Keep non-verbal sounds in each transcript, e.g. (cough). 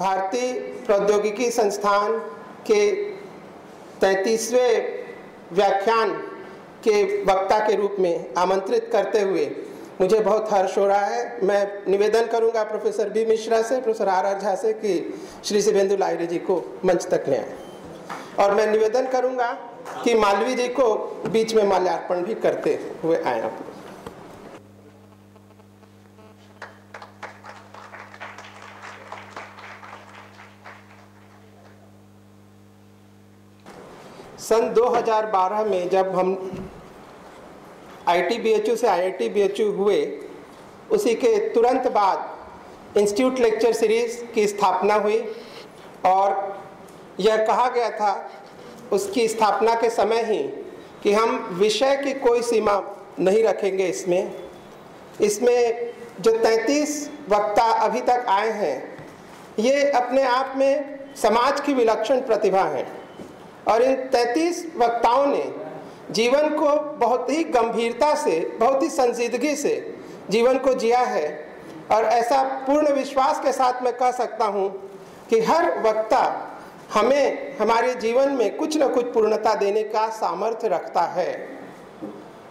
भारतीय प्रौद्योगिकी संस्थान के तैंतीसवें व्याख्यान के वक्ता के रूप में आमंत्रित करते हुए मुझे बहुत हर्ष हो रहा है। मैं निवेदन करूँगा प्रोफेसर बी मिश्रा से, प्रोफेसर आर आर झा से कि श्री शिवेंदु लाहिरी जी को मंच तक ले आए। और मैं निवेदन करूँगा कि मालवी जी को बीच में माल्यार्पण भी करते हुए आए आप सन 2012 में जब हम आईटीबीएचयू से आईआईटीबीएचयू हुए, उसी के तुरंत बाद इंस्टीट्यूट लेक्चर सीरीज़ की स्थापना हुई और यह कहा गया था, उसकी स्थापना के समय ही कि हम विषय की कोई सीमा नहीं रखेंगे इसमें। इसमें जो 33 वक्ता अभी तक आए हैं, ये अपने आप में समाज की विलक्षण प्रतिभा हैं। और इन 33 वक्ताओं ने जीवन को बहुत ही गंभीरता से, बहुत ही संजीदगी से जीवन को जिया है। और ऐसा पूर्ण विश्वास के साथ मैं कह सकता हूँ कि हर वक्ता हमें, हमारे जीवन में कुछ न कुछ पूर्णता देने का सामर्थ्य रखता है।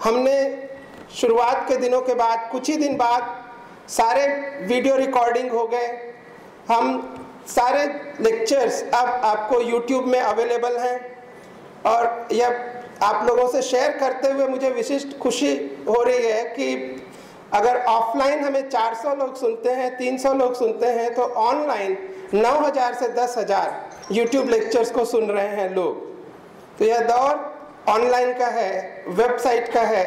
हमने शुरुआत के दिनों के बाद, कुछ ही दिन बाद सारे वीडियो रिकॉर्डिंग हो गए। हम सारे लेक्चर्स अब आपको यूट्यूब में अवेलेबल हैं और यह आप लोगों से शेयर करते हुए मुझे विशिष्ट खुशी हो रही है कि अगर ऑफलाइन हमें 400 लोग सुनते हैं 300 लोग सुनते हैं तो ऑनलाइन 9000 से 10000 यूट्यूब लेक्चर्स को सुन रहे हैं लोग। तो यह दौर ऑनलाइन का है वेबसाइट का है।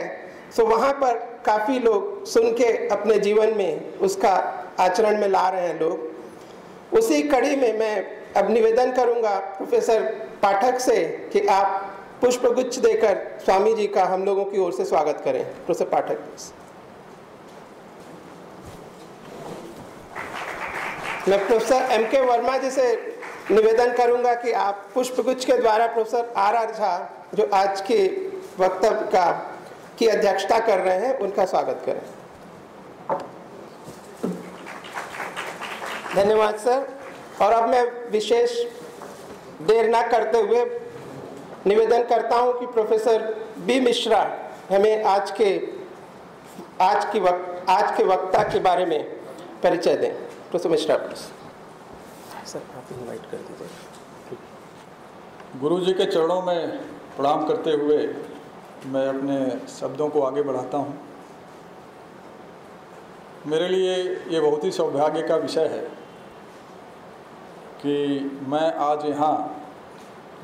सो वहाँ पर काफ़ी लोग सुन के अपने जीवन में उसका आचरण में ला रहे हैं लोग। उसी कड़ी में मैं अब निवेदन करूँगा प्रोफेसर पाठक से कि आप पुष्पगुच्छ देकर स्वामी जी का हम लोगों की ओर से स्वागत करें। प्रोफेसर पाठक मैं प्रोफेसर एम के वर्मा जी से निवेदन करूँगा कि आप पुष्पगुच्छ के द्वारा प्रोफेसर आर आर झा, जो आज के वक्तव्य का, की अध्यक्षता कर रहे हैं, उनका स्वागत करें। धन्यवाद सर। और अब मैं विशेष देर ना करते हुए निवेदन करता हूँ कि प्रोफेसर बी मिश्रा हमें आज के आज की वक्त आज के वक्ता के बारे में परिचय दें। प्रोफेसर मिश्रा सर आप इनवाइट कर दीजिए। गुरु जी के चरणों में प्रणाम करते हुए मैं अपने शब्दों को आगे बढ़ाता हूँ। मेरे लिए ये बहुत ही सौभाग्य का विषय है कि मैं आज यहाँ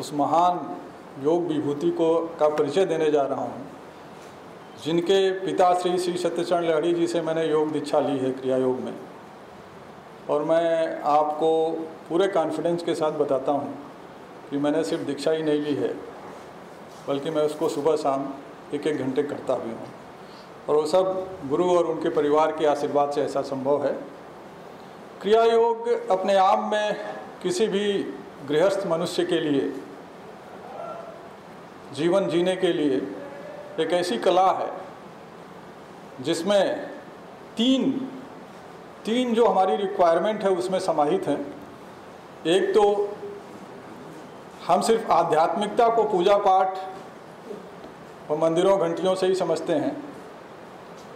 उस महान योग विभूति को का परिचय देने जा रहा हूँ, जिनके पिता श्री श्री सत्यचरण लहड़ी जी से मैंने योग दीक्षा ली है क्रिया योग में। और मैं आपको पूरे कॉन्फिडेंस के साथ बताता हूँ कि मैंने सिर्फ़ दीक्षा ही नहीं ली है, बल्कि मैं उसको सुबह शाम एक एक घंटे करता भी हूँ। और वो सब गुरु और उनके परिवार के आशीर्वाद से ऐसा संभव है। क्रिया योग अपने आप में किसी भी गृहस्थ मनुष्य के लिए, जीवन जीने के लिए एक ऐसी कला है, जिसमें तीन तीन जो हमारी रिक्वायरमेंट है उसमें समाहित हैं। एक तो हम सिर्फ़ आध्यात्मिकता को पूजा पाठ और मंदिरों, घंटियों से ही समझते हैं,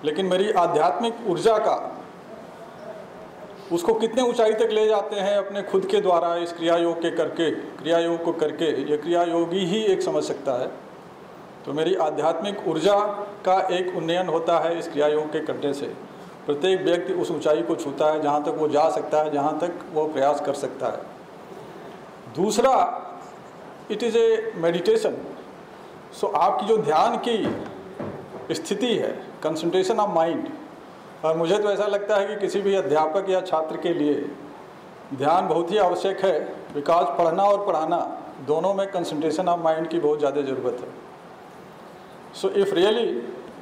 लेकिन मेरी आध्यात्मिक ऊर्जा का उसको कितने ऊंचाई तक ले जाते हैं अपने खुद के द्वारा, इस क्रिया योग के करके क्रिया योग को करके? ये क्रिया योगी ही एक समझ सकता है। तो मेरी आध्यात्मिक ऊर्जा का एक उन्नयन होता है इस क्रिया योग के करने से। प्रत्येक व्यक्ति उस ऊंचाई को छूता है, जहाँ तक वो जा सकता है, जहाँ तक वो प्रयास कर सकता है। दूसरा it is a meditation so आपकी जो ध्यान की स्थिति है कंसंट्रेशन ऑफ़ माइंड और मुझे तो ऐसा लगता है कि किसी भी अध्यापक या छात्र के लिए ध्यान बहुत ही आवश्यक है। विकास पढ़ना और पढ़ाना, दोनों में कंसंट्रेशन ऑफ़ माइंड की बहुत ज़्यादा ज़रूरत है। So if really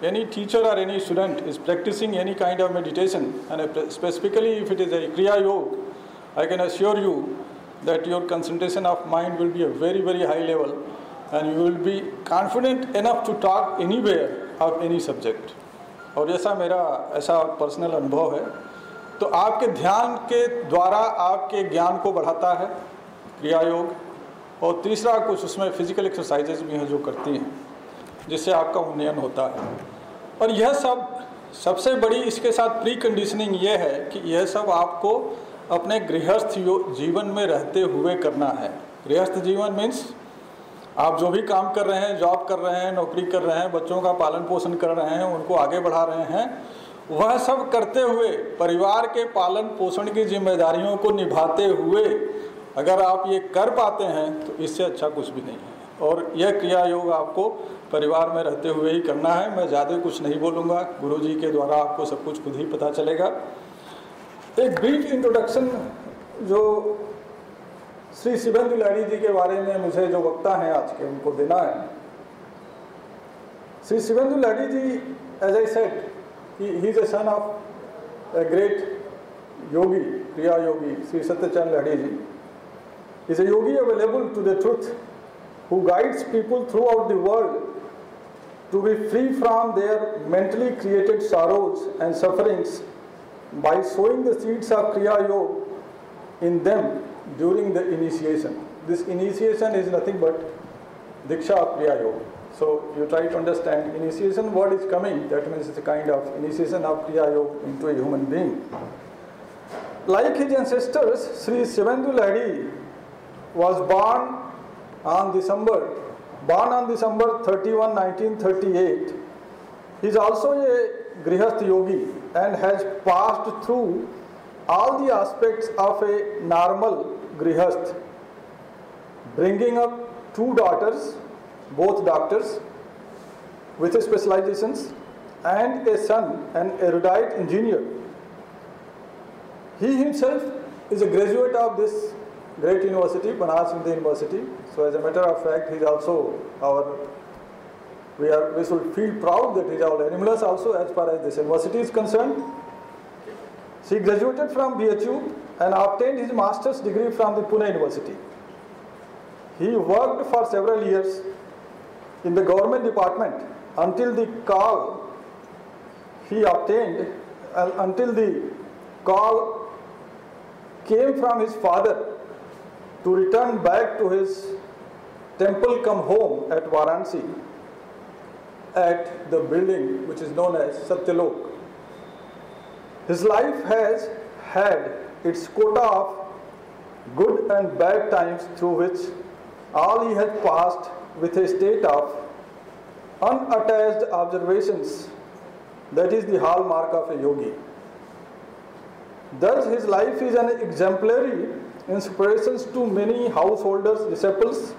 any teacher और any student is practising any kind of meditation and specifically if it is a Kriya Yoga I can assure you that your concentration of mind will be a very very high level and you will be confident enough to talk anywhere of any subject और ऐसा मेरा ऐसा personal अनुभव है तो आपके ध्यान के द्वारा आपके ज्ञान को बढ़ाता है, क्रिया योग, और तीसरा कुछ उसमें फ़िज़िकल एक्सरसाइजेज भी हैं जो करती हैं, जिससे आपका उन्नयन होता है। और यह सब, सबसे बड़ी इसके साथ प्री कंडीशनिंग यह है कि यह सब आपको अपने गृहस्थ जीवन में रहते हुए करना है। गृहस्थ जीवन मीन्स आप जो भी काम कर रहे हैं जॉब कर रहे हैं, नौकरी कर रहे हैं, बच्चों का पालन पोषण कर रहे हैं, उनको आगे बढ़ा रहे हैं, वह सब करते हुए, परिवार के पालन पोषण की जिम्मेदारियों को निभाते हुए अगर आप ये कर पाते हैं तो इससे अच्छा कुछ भी नहीं है। और यह क्रिया योग आपको परिवार में रहते हुए ही करना है। मैं ज़्यादा कुछ नहीं बोलूँगा। गुरु जी के द्वारा आपको सब कुछ खुद ही पता चलेगा। एक ब्रीफ इंट्रोडक्शन जो श्री शिवेंद्र लहरी जी के बारे में मुझे जो वक्ता है आज के, उनको देना है। Shri Shivendra Lahiri ji as a set he son of a great yogi Kriya yogi Shri Satyacharan Lahiri ji is a yogi available to the truth who guides people throughout the world to be free from their mentally created sorrows and sufferings by sowing the seeds of Kriya Yoga in them during the initiation. This initiation is nothing but Diksha of Kriya Yoga. So you try to understand initiation what is coming, that means it's a kind of initiation of Kriya Yoga into a human being. Like his ancestors, Sri Shivendu Lahiri was born on December, born on December 31, 1938. He is also a Grihasth yogi and has passed through all the aspects of a normal Grihasth, bringing up two daughters, both doctors, with specializations, and a son, an erudite engineer. He himself is a graduate of this great university, Banaras Hindu University. So as a matter of fact, he is also our, we, are, we should feel proud that he is our animalist also as far as this university is concerned. He graduated from BHU and obtained his master's degree from the Pune University. He worked for several years in the government department until the call he obtained, uh, until the call came from his father to return back to his temple come home at Varanasi at the building which is known as Satyalok. His life has had its quota of good and bad times through which all he has passed with a state of unattached observations that is the hallmark of a yogi. Thus his life is an exemplary inspiration to many householders, disciples,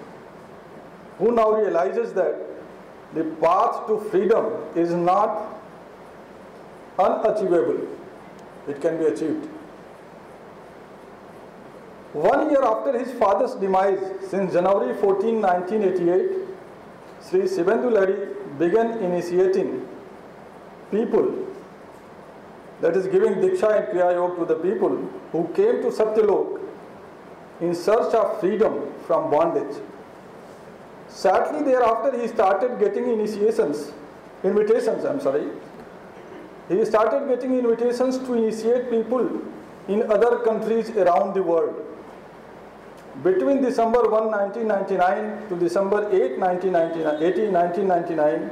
who now realizes that the path to freedom is not unachievable. It can be achieved. One year after his father's demise, since January 14, 1988, Sri Shivendu Lahiri began initiating people, that is giving Diksha and Kriya Yoga to the people who came to Satyalok in search of freedom from bondage. Sadly, thereafter, he started getting initiations, invitations, I'm sorry. He started getting invitations to initiate people in other countries around the world. Between December 1, 1999 to December 8, 1999, 1999,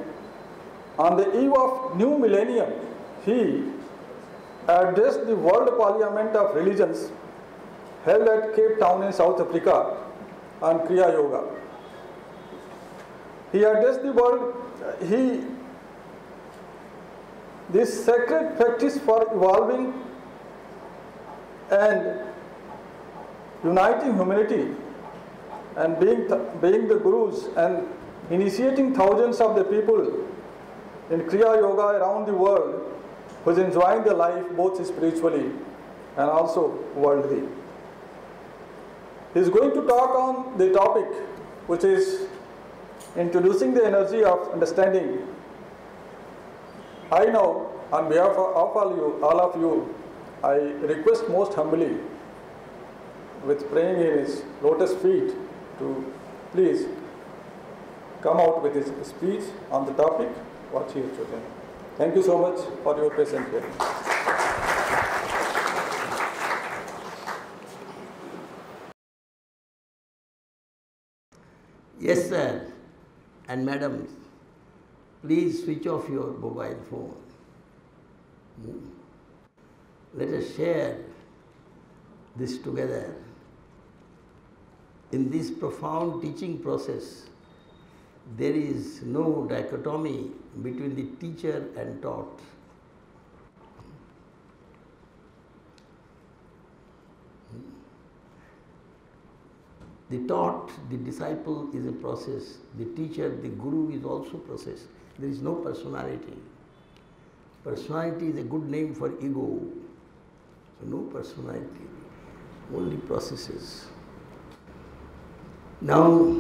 on the eve of new millennium, he addressed the World Parliament of Religions held at Cape Town in South Africa on Kriya Yoga. He addressed the world, he, this sacred practice for evolving and uniting humanity and being, being the gurus and initiating thousands of the people in Kriya Yoga around the world who is enjoying their life both spiritually and also worldly. He is going to talk on the topic which is introducing the energy of understanding. I know on behalf of all, you, all of you, I request most humbly with praying in his lotus feet to please come out with his speech on the topic what he has chosen. Thank you so much for your presence here. Yes, sir and madam, please switch off your mobile phone. Hmm. Let us share this together. In this profound teaching process, there is no dichotomy between the teacher and taught. The taught, the disciple is a process. The teacher, the guru is also process. There is no personality. Personality is a good name for ego. So no personality, only processes. Now,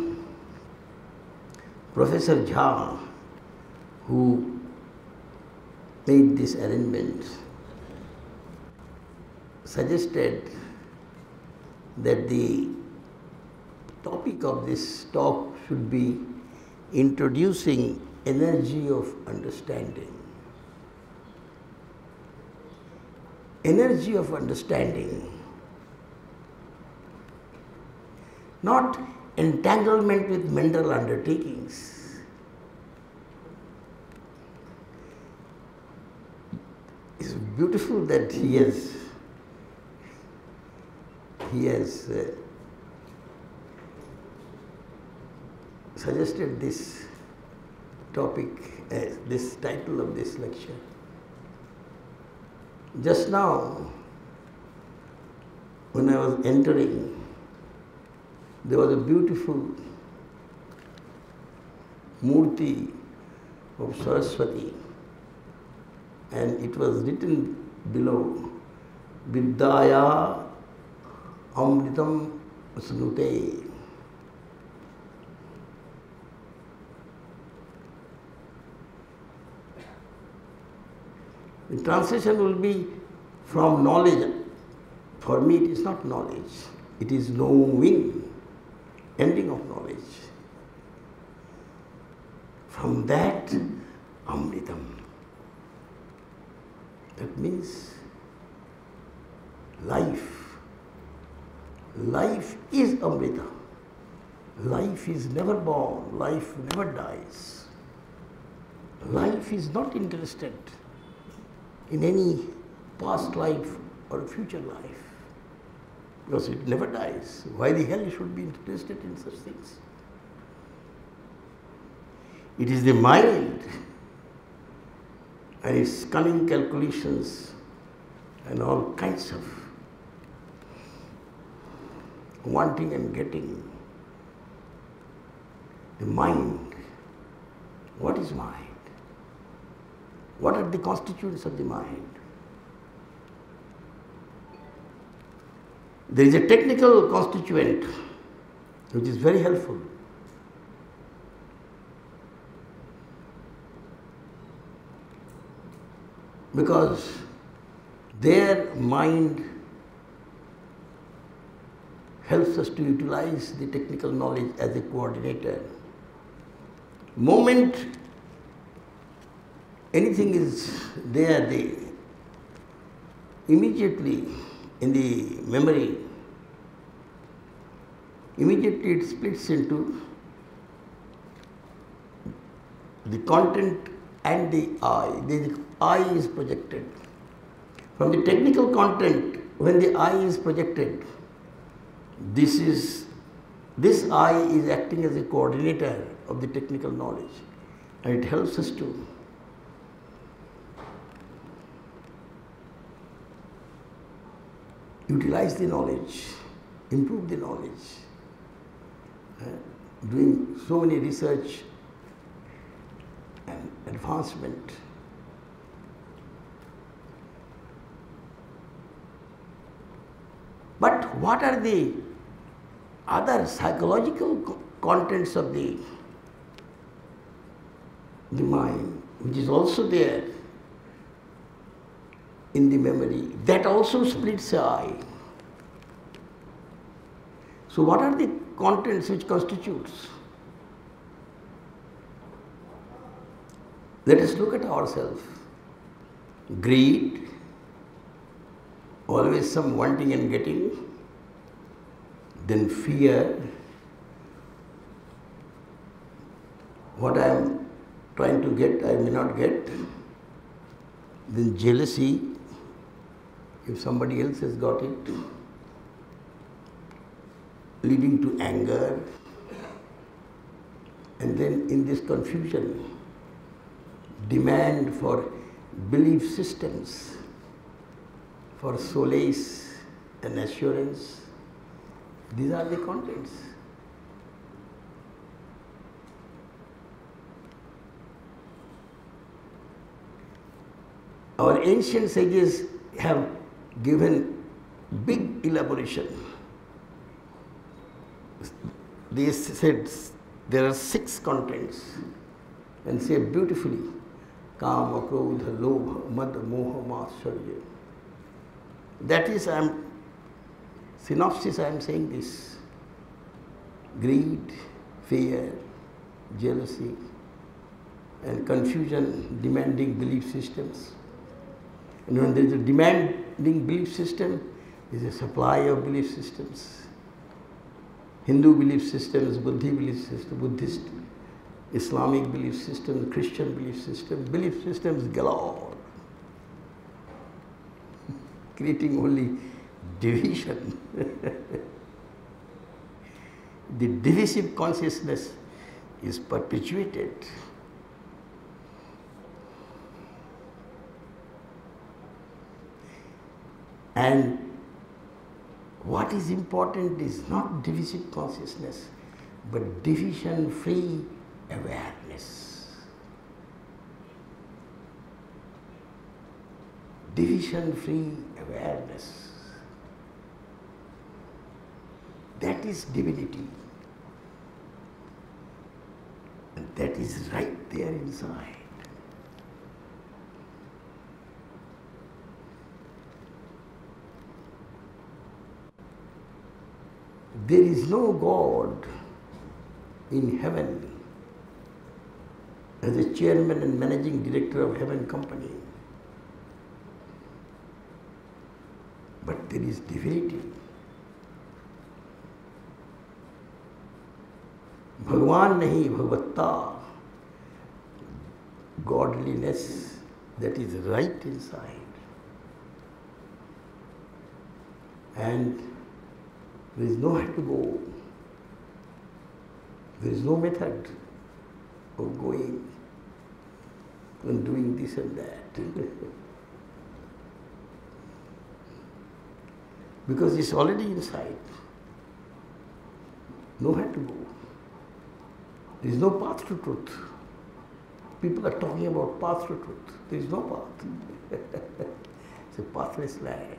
Professor Jha, who made this arrangement, suggested that the topic of this talk should be introducing energy of understanding. Energy of understanding, not entanglement with mental undertakings. It's beautiful that he has he has uh, suggested this topic as this title of this lecture. Just now, when I was entering, there was a beautiful murti of Saraswati, and it was written below Vidyaya Amritam Snute. The translation will be from knowledge. For me, it is not knowledge, it is knowing, ending of knowledge. From that, Amritam. That means life. Life is Amrita. Life is never born, life never dies. Life is not interested in any past life or future life because it never dies. Why the hell you should be interested in such things? It is the mind and its cunning calculations and all kinds of wanting and getting. The mind. What is mind? What are the constituents of the mind? There is a technical constituent which is very helpful. Because their mind helps us to utilize the technical knowledge as a coordinator. Moment anything is there, they immediately in the memory, immediately it splits into the content and the I. The I is projected. From the technical content, when the I is projected, this is this I is acting as a coordinator of the technical knowledge and it helps us to utilize the knowledge, improve the knowledge, uh, doing so many research and advancement. But what are the other psychological co- contents of the, the mind, which is also there in the memory, that also splits the I. So what are the contents which constitutes? Let us look at ourselves. Greed, always some wanting and getting, then fear, what I am trying to get, I may not get. Then jealousy, if somebody else has got it, leading to anger. And then in this confusion, demand for belief systems, for solace and assurance. These are the contents. Our ancient sages have given big elaboration. They said there are six contents and say beautifully Kama, Krodha, Lobha, Mad, Moha, Matsarya. That is, I am synopsis, I am saying this. Greed, fear, jealousy, and confusion demanding belief systems. And when there is a demanding belief system, is a supply of belief systems. Hindu belief systems, Buddhist belief system, Buddhist, Islamic belief system, Christian belief system, belief systems galore, (laughs) creating only division. (laughs) the divisive consciousness is perpetuated. And what is important is not divisive consciousness, but division free awareness. Division free awareness. That is divinity. And that is right there inside. There is no God in heaven as a chairman and managing director of Heaven Company. But there is divinity. भगवान नहीं भगवत्ता godliness that is right inside and there is no nowhere to go there is no method of going and doing this and that (laughs) because it's already inside No nowhere to go there is no path to truth. People are talking about path to truth. There is no path. (laughs) it's a pathless land.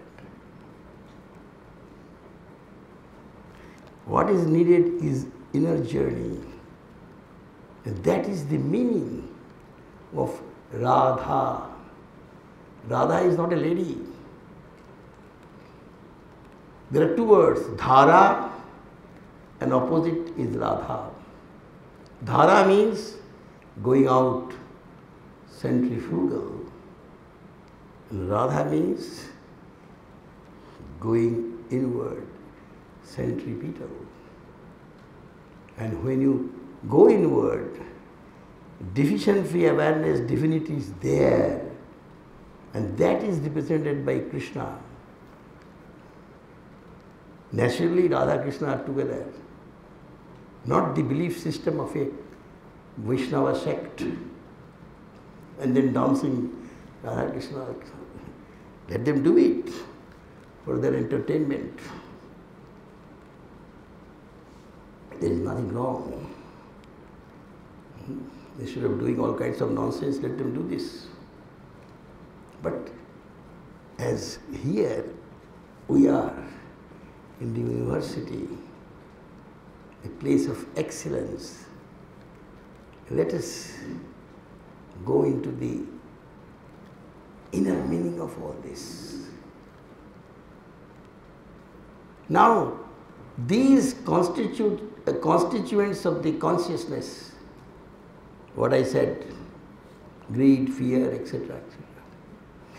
What is needed is inner journey. And that is the meaning of Radha. Radha is not a lady. There are two words, Dhara and opposite is Radha. Dhara means going out, centrifugal. And Radha means going inward, centripetal. And when you go inward, deficient free awareness, divinity is there. And that is represented by Krishna. Naturally, Radha Krishna are together not the belief system of a Vaishnava sect and then dancing Radha Krishna. Let them do it for their entertainment. There is nothing wrong. Instead of doing all kinds of nonsense, let them do this. But as here we are in the university, a place of excellence. Let us go into the inner meaning of all this. Now, these constitute uh, constituents of the consciousness, what I said, greed, fear, etc., etc.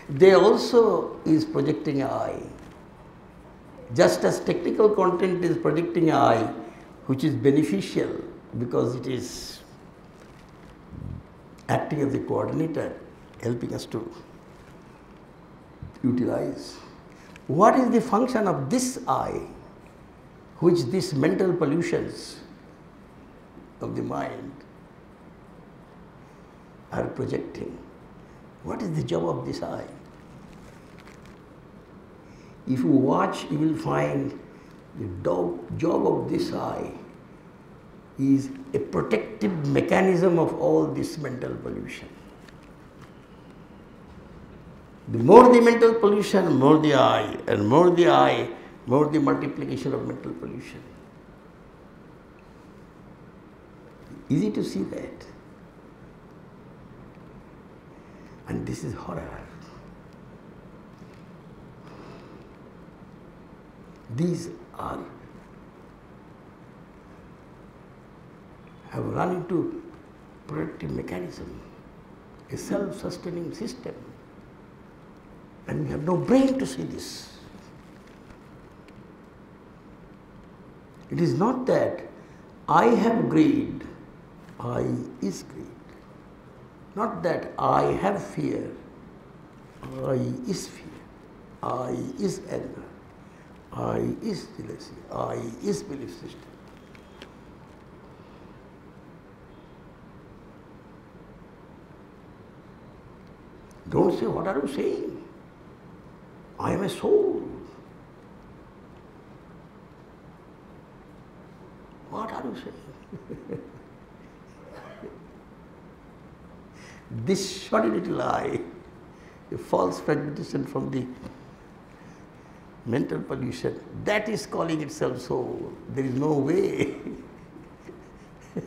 They also is projecting I. Just as technical content is projecting I, which is beneficial because it is acting as the coordinator, helping us to utilize. What is the function of this I, which these mental pollutions of the mind are projecting? What is the job of this I? If you watch, you will find the job of this I is a protective mechanism of all this mental pollution. The more the mental pollution, more the I, and more the I, more the multiplication of mental pollution. Easy to see that. And this is horror. These are have run into protective mechanism, a self-sustaining system. And we have no brain to see this. It is not that I have greed, I is greed. Not that I have fear, I is fear, I is anger, I is jealousy, I is belief system. Don't say, What are you saying? I am a soul. What are you saying? (laughs) this shoddy little lie, a false prejudice from the mental pollution, that is calling itself soul. There is no way (laughs)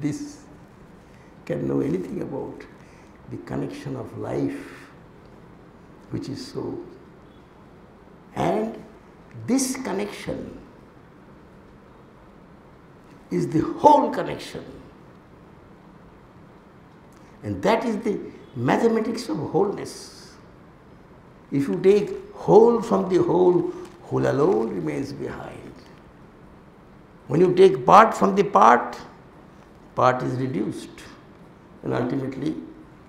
this can know anything about the connection of life which is so. And this connection is the whole connection. And that is the mathematics of wholeness. If you take whole from the whole, whole alone remains behind. When you take part from the part, part is reduced and ultimately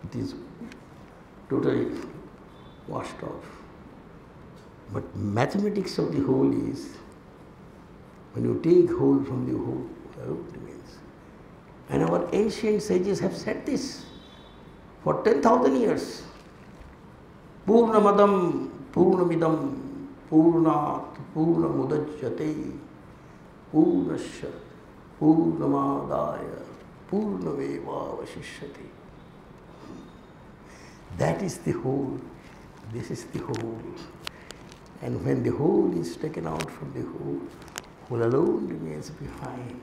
it is totally washed off. But mathematics of the whole is when you take whole from the whole, whole remains. And our ancient sages have said this for 10,000 years. Purnamadam, Purnamidam, Purnat, Purnamudachyate, Purnasya, Purnamadaya, Purnameva Vasishyate. That is the whole. This is the whole. And when the whole is taken out from the whole, whole alone remains behind.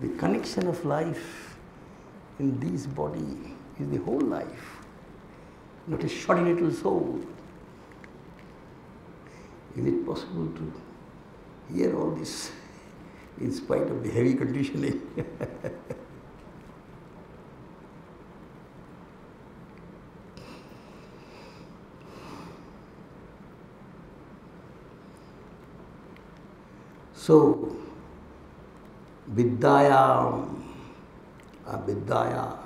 The connection of life in this body is the whole life, not a shoddy little soul. Is it possible to hear all this in spite of the heavy conditioning? (laughs) So, Vidyayam, Avidyaya,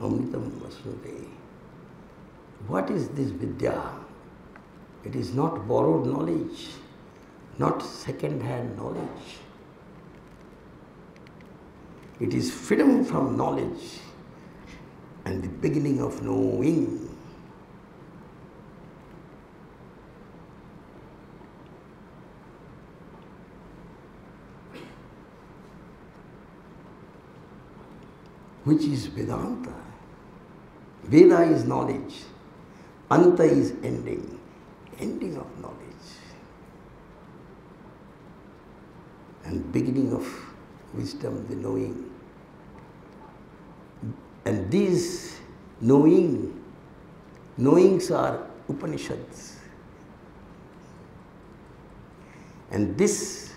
Amritam Vasnute. What is this Vidya? It is not borrowed knowledge, not second hand knowledge. It is freedom from knowledge and the beginning of knowing. Which is Vedanta. Veda is knowledge, Anta is ending, ending of knowledge, and beginning of wisdom, the knowing. And these knowing, knowings are Upanishads. And this,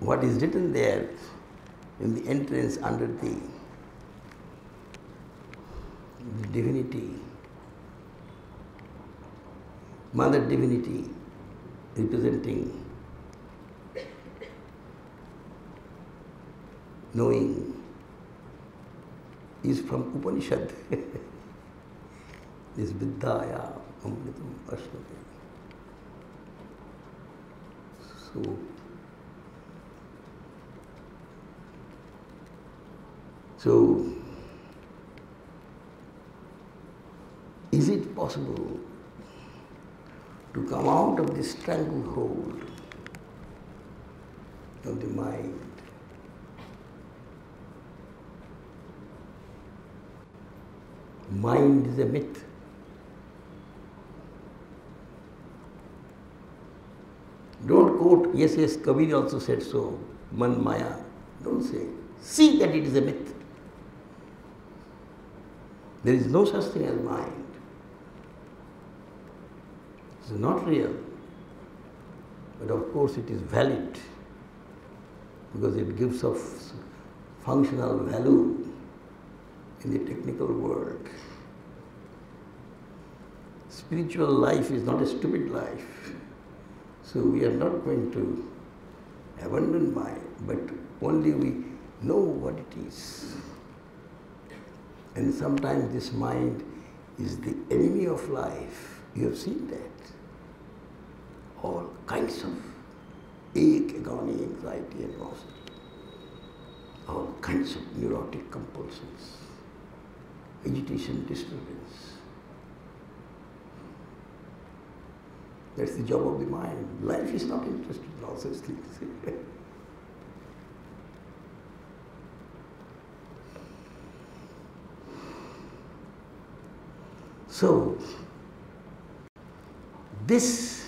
what is written there, in the entrance under the, the divinity, mother divinity representing knowing is from Upanishad. (laughs) this Vidyaya Amritam Ashnute. So, so is it possible to come out of this stranglehold of the mind mind is a myth. Don't quote, yes, yes, Kabir also said so, man maya. Don't say. See that it is a myth. There is no such thing as mind. It is not real. But of course it is valid because it gives of functional value in the technical world. Spiritual life is not a stupid life. So we are not going to abandon mind, but only we know what it is. And sometimes this mind is the enemy of life. You have seen that. All kinds of ache, agony, anxiety, and loss. All kinds of neurotic compulsions agitation, disturbance. That's the job of the mind. Life is not interested in all such things. (laughs) so, this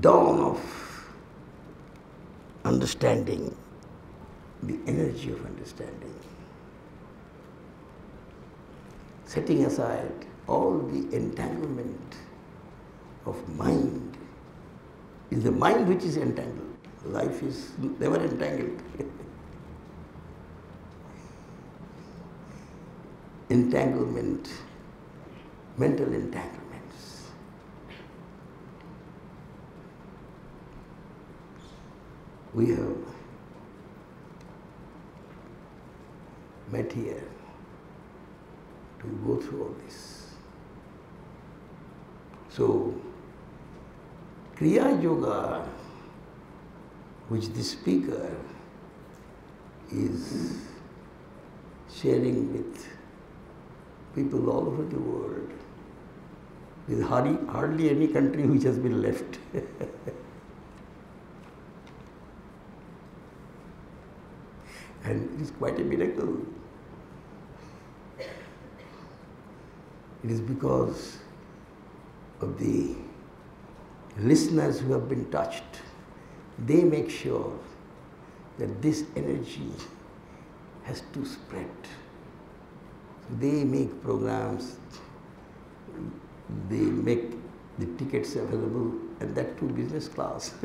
dawn of understanding, the energy of understanding. Setting aside all the entanglement of mind is the mind which is entangled. Life is never entangled. (laughs) entanglement, mental entanglements. we have met here to go through all this. So, Kriya Yoga, which the speaker is sharing with people all over the world, There's hardly, hardly any country which has been left. (laughs) And it is quite a miracle. It is because of the listeners who have been touched. They make sure that this energy has to spread. They make programs, they make the tickets available, and that too business class. (laughs)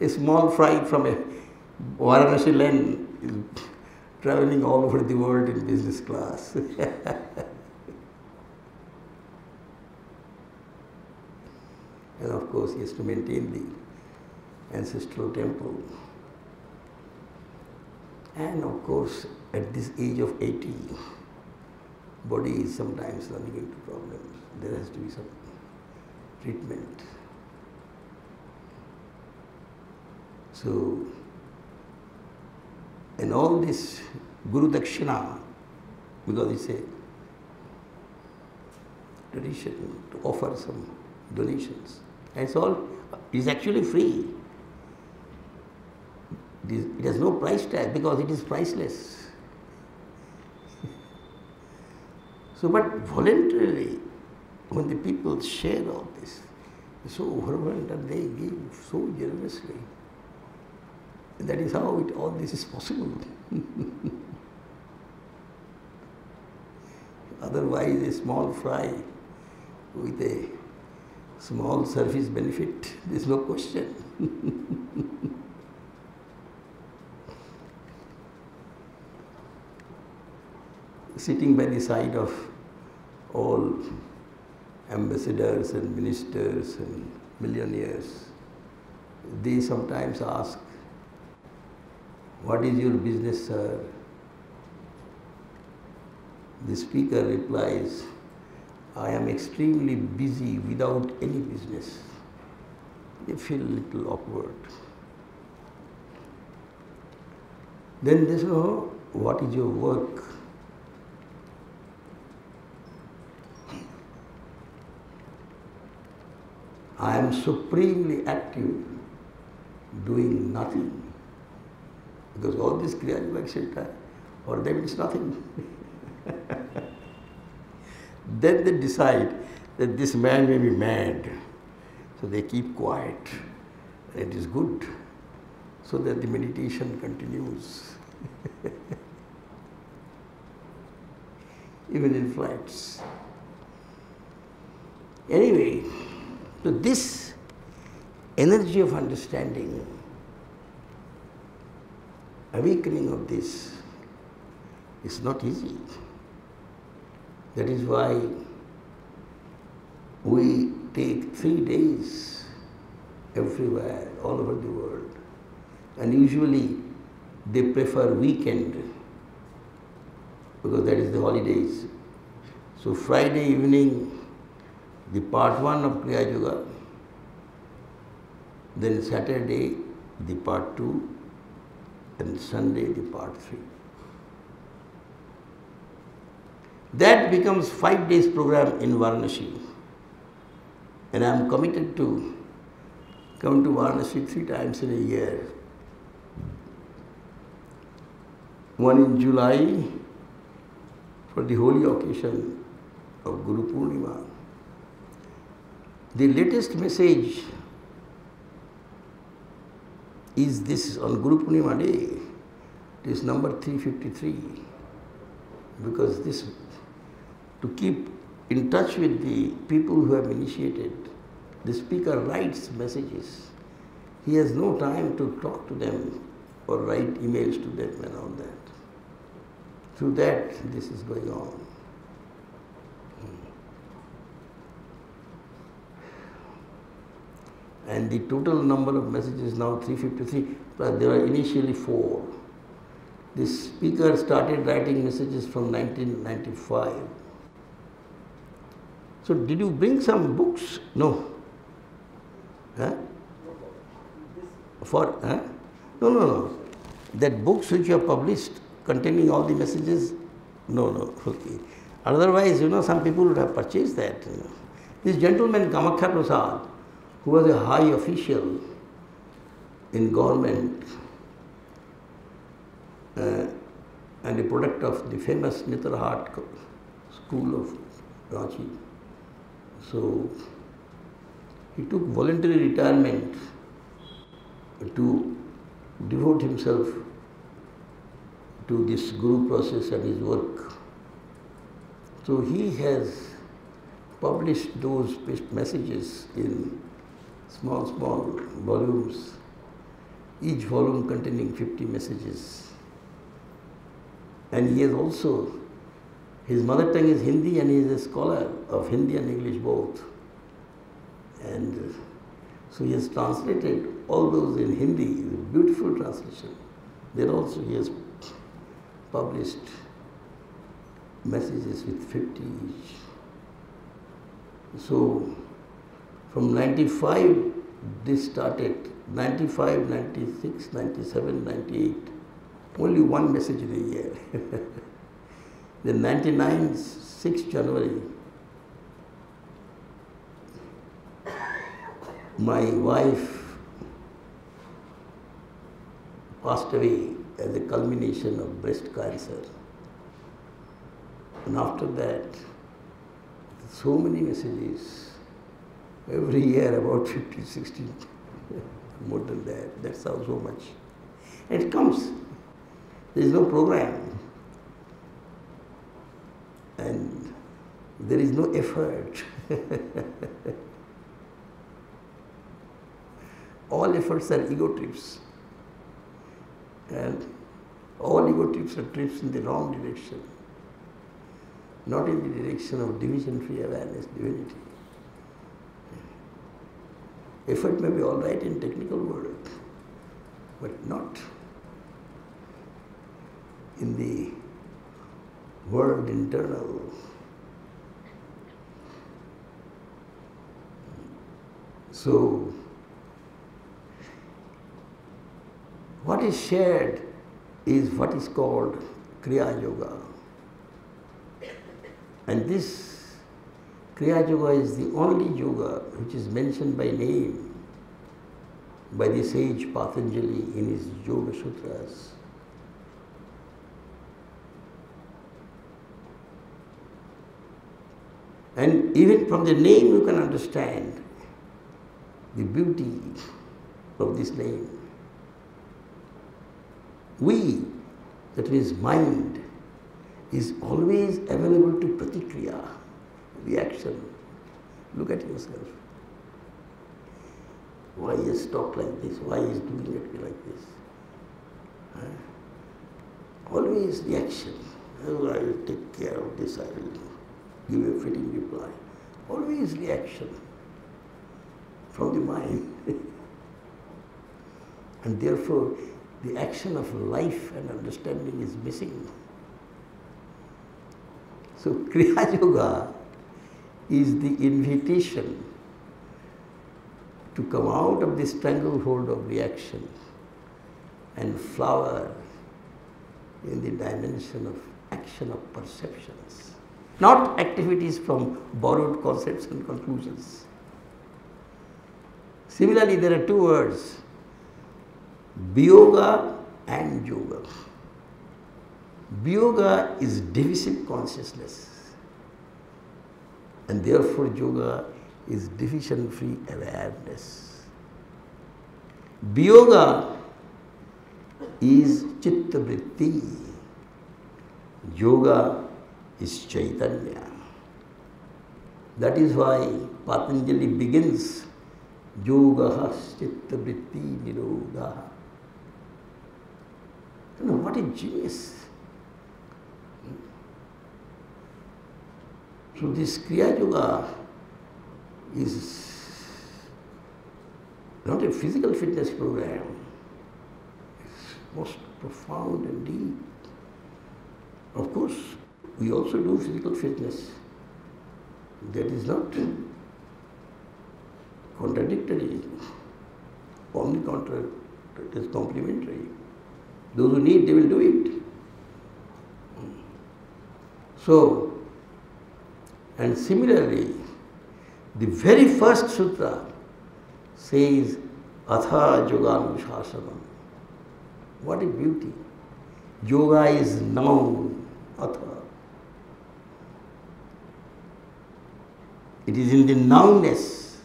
a small fry from a Varanasi land is traveling all over the world in business class. (laughs) and of course, he has to maintain the ancestral temple. And of course, at this age of 80, body is sometimes running into problems. There has to be some treatment. So, and all this Guru Dakshina, because it's a tradition to offer some donations, and it's all is actually free. It, has no price tag because it is priceless. (laughs) so, but voluntarily, when the people share all this, so overwhelmed and they give so generously. That is how it, all this is possible. (laughs) Otherwise, a small fry with a small surface benefit, there is no question. (laughs) Sitting by the side of all ambassadors and ministers and millionaires, they sometimes ask, What is your business, sir? The speaker replies, I am extremely busy without any business. They feel a little awkward. Then they say, oh, What is your work? I am supremely active, doing nothing. Because all this Kriya etc., for them it's nothing. (laughs) then they decide that this man may be mad. So they keep quiet. It is good. So that the meditation continues. (laughs) Even in flights. Anyway, so this energy of understanding, awakening of this is not easy. That is why we take three days everywhere, all over the world. And usually they prefer weekend because that is the holidays. So Friday evening, the part one of Kriya Yoga, then Saturday, the part two, and Sunday, the part three. That becomes five days program in Varanasi. And I am committed to come to Varanasi three times in a year. One in July for the holy occasion of Guru Purnima. The latest message is this on Guru Purnima day. It is number 353 because this to keep in touch with the people who have initiated. The speaker writes messages. He has no time to talk to them or write emails to them and all that. Through that, this is going on. And the total number of messages now 353, but there were initially four. The speaker started writing messages from 1995. So did you bring some books? No. Huh? For huh? no no no. That books which you have published containing all the messages? No, no. (laughs) Okay. Otherwise, you know, some people would have purchased that. This gentleman Kamakhya Prasad, who was a high official in government uh, and a product of the famous Netarhat school of Ranchi. So he took voluntary retirement to devote himself to this guru process and his work. So he has published those messages in small, small volumes, each volume containing 50 messages. And he has also, his mother tongue is Hindi and he is a scholar of Hindi and English both. And so he has translated all those in Hindi, a beautiful translation. There also he has published messages with 50 each. So from 95 this started, 95, 96, 97, 98, only one message in a year. (laughs) then 99, 6 January, my wife passed away as a culmination of breast cancer. And after that, so many messages. Every year about 50, 60, (laughs) more than that. That's how so much. And it comes. There is no program. And there is no effort. (laughs) all efforts are ego trips. And all ego trips are trips in the wrong direction, not in the direction of division free awareness, divinity. Effort may be all right in technical world, but not in the world internal. So, what is shared is what is called Kriya Yoga. And this Kriya Yoga is the only yoga which is mentioned by name by the sage Patanjali in his Yoga Sutras. And even from the name you can understand the beauty of this name. We, that means mind, is always available to pratikriya, reaction. Look at yourself. Why is talk like this? Why is doing it like this? Huh? Always reaction. Oh, I will take care of this, I will give a fitting reply. Always reaction from the mind. (laughs) and therefore, the action of life and understanding is missing. So, (laughs) Kriya Yoga is the invitation to come out of the stranglehold of reaction and flower in the dimension of action of perceptions, not activities from borrowed concepts and conclusions. Similarly, there are two words Biyoga and Yoga. Biyoga is divisive consciousness, and therefore, Yoga is division free awareness. Biyoga is Chitta Vritti, Yoga is Chaitanya. That is why Patanjali begins Yoga Chitta Vritti Nirodha. You know, what a genius. So this Kriya Yoga is not a physical fitness program. It's most profound and deep. Of course, we also do physical fitness. That is not contradictory. On the contrary, it is complementary. Those who need, they will do it. So, and similarly, the very first sutra says Atha Yoganushasana. What a beauty. Yoga is noun, Atha. It is in the nounness.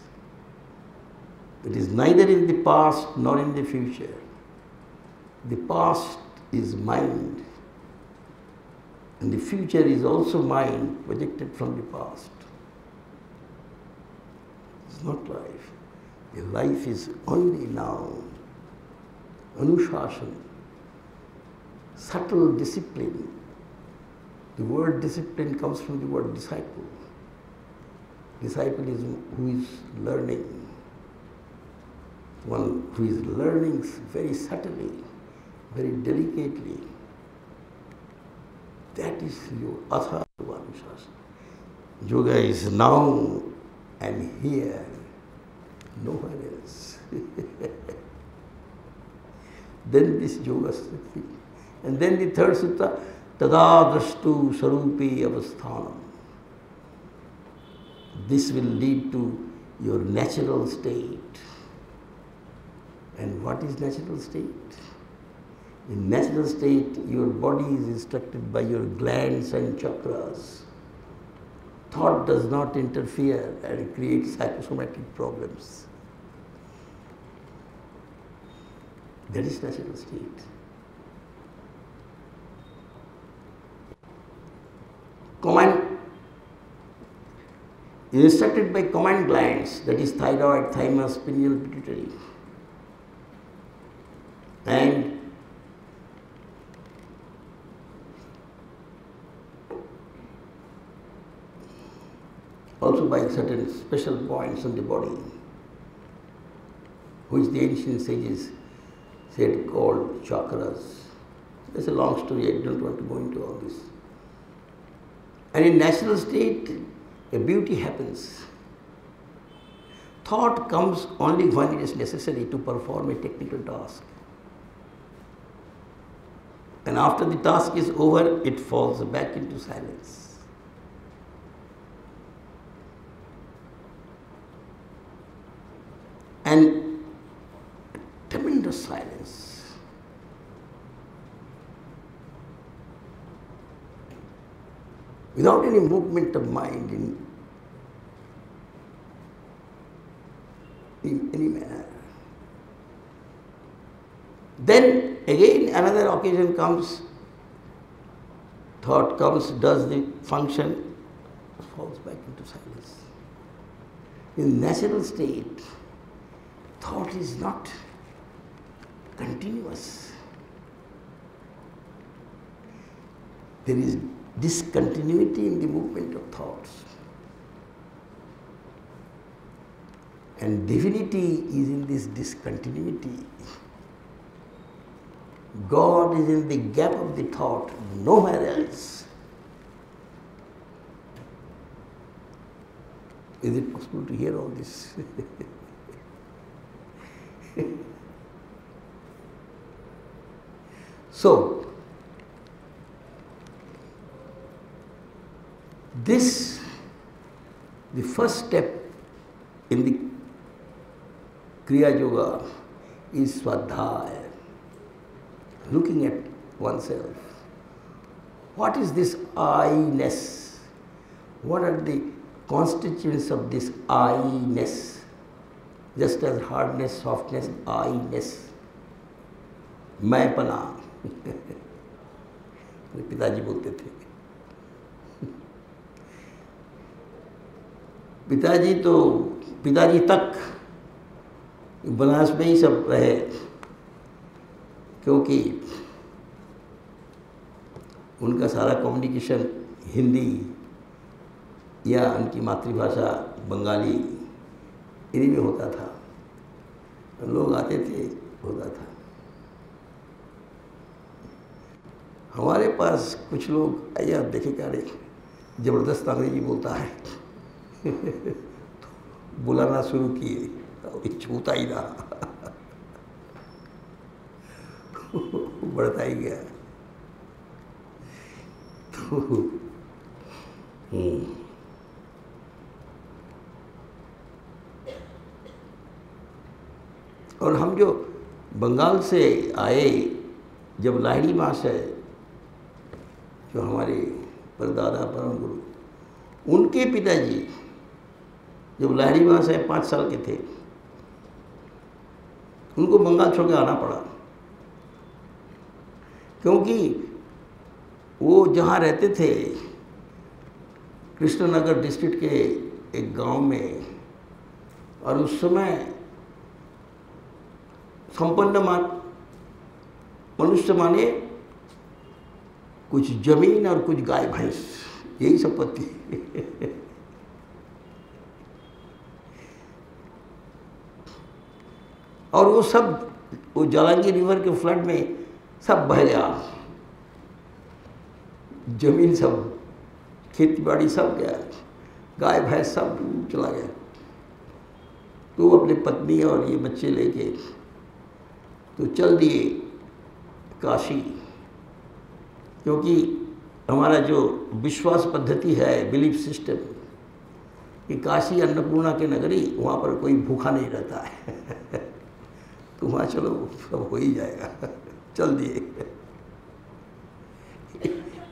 It is neither in the past nor in the future. The past is mind, and the future is also mind projected from the past. It's not life. The life is only now. Anushasan, subtle discipline. The word discipline comes from the word disciple. Disciple is who is learning. One who is learning very subtly, very delicately. That is your atha. Yoga is now and here, nowhere else. (laughs) then this yoga sthiti. And then the third sutta, tadadrashtu sarupi avasthanam. This will lead to your natural state. And what is natural state? In natural state, your body is instructed by your glands and chakras. Thought does not interfere and create psychosomatic problems. That is natural state. Command is instructed by command glands, that is thyroid, thymus, pineal, pituitary. And also by certain special points in the body. which the ancient sages said called chakras. That's a long story, I don't want to go into all this. And in natural state, a beauty happens. Thought comes only when it is necessary to perform a technical task. And after the task is over, it falls back into silence. And tremendous silence. Without any movement of mind in, in any manner. Then again another occasion comes, thought comes, does the function, falls back into silence. In natural state, thought is not continuous. There is discontinuity in the movement of thoughts. And divinity is in this discontinuity. God is in the gap of the thought, nowhere else. Is it possible to hear all this? (laughs) so, this, the first step in the Kriya Yoga is Swadhyaya looking at oneself. What is this I-ness? What are the constituents of this I-ness? Just as hardness, softness, I-ness. मैंपना पिताजी बोलते थे पिताजी तो पिताजी तक बनारस में ही सब रहे, क्योंकि उनका सारा कम्युनिकेशन हिंदी या उनकी मातृभाषा बंगाली इन्हीं में होता था। लोग आते थे, होता था। हमारे पास कुछ लोग, आइए आप देखे क्या ज़बरदस्त अंग्रेज़ी बोलता है। (laughs) बुलाना शुरू किए। छूता ही रहा। (laughs) बढ़ता ही गया। तो (laughs) और हम जो बंगाल से आए, जब लाहड़ी मास है, जो हमारे परदादा परम गुरु उनके पिताजी जब लाहिड़ी मास है पाँच साल के थे। उनको बंगाल छोड़ आना पड़ा। क्योंकि वो जहाँ रहते थे, कृष्णनगर डिस्ट्रिक्ट के एक गाँव में, और उस समय संपन्न मान, मनुष्य माने कुछ ज़मीन और कुछ गाय भैंस, यही संपत्ति (laughs) और वो सब, वो जालंगी रिवर के फ्लड में सब बह गया। ज़मीन सब, खेती बाड़ी सब गया। गाय भैंस सब चला गया। तो वो अपनी पत्नी और ये बच्चे लेके तो चल दिए काशी। क्योंकि हमारा जो विश्वास पद्धति है, बिलीफ सिस्टम, कि काशी अन्नपूर्णा के नगरी, वहाँ पर कोई भूखा नहीं रहता है। (laughs) तो वहाँ चलो, सब हो ही जाएगा। चल दिए।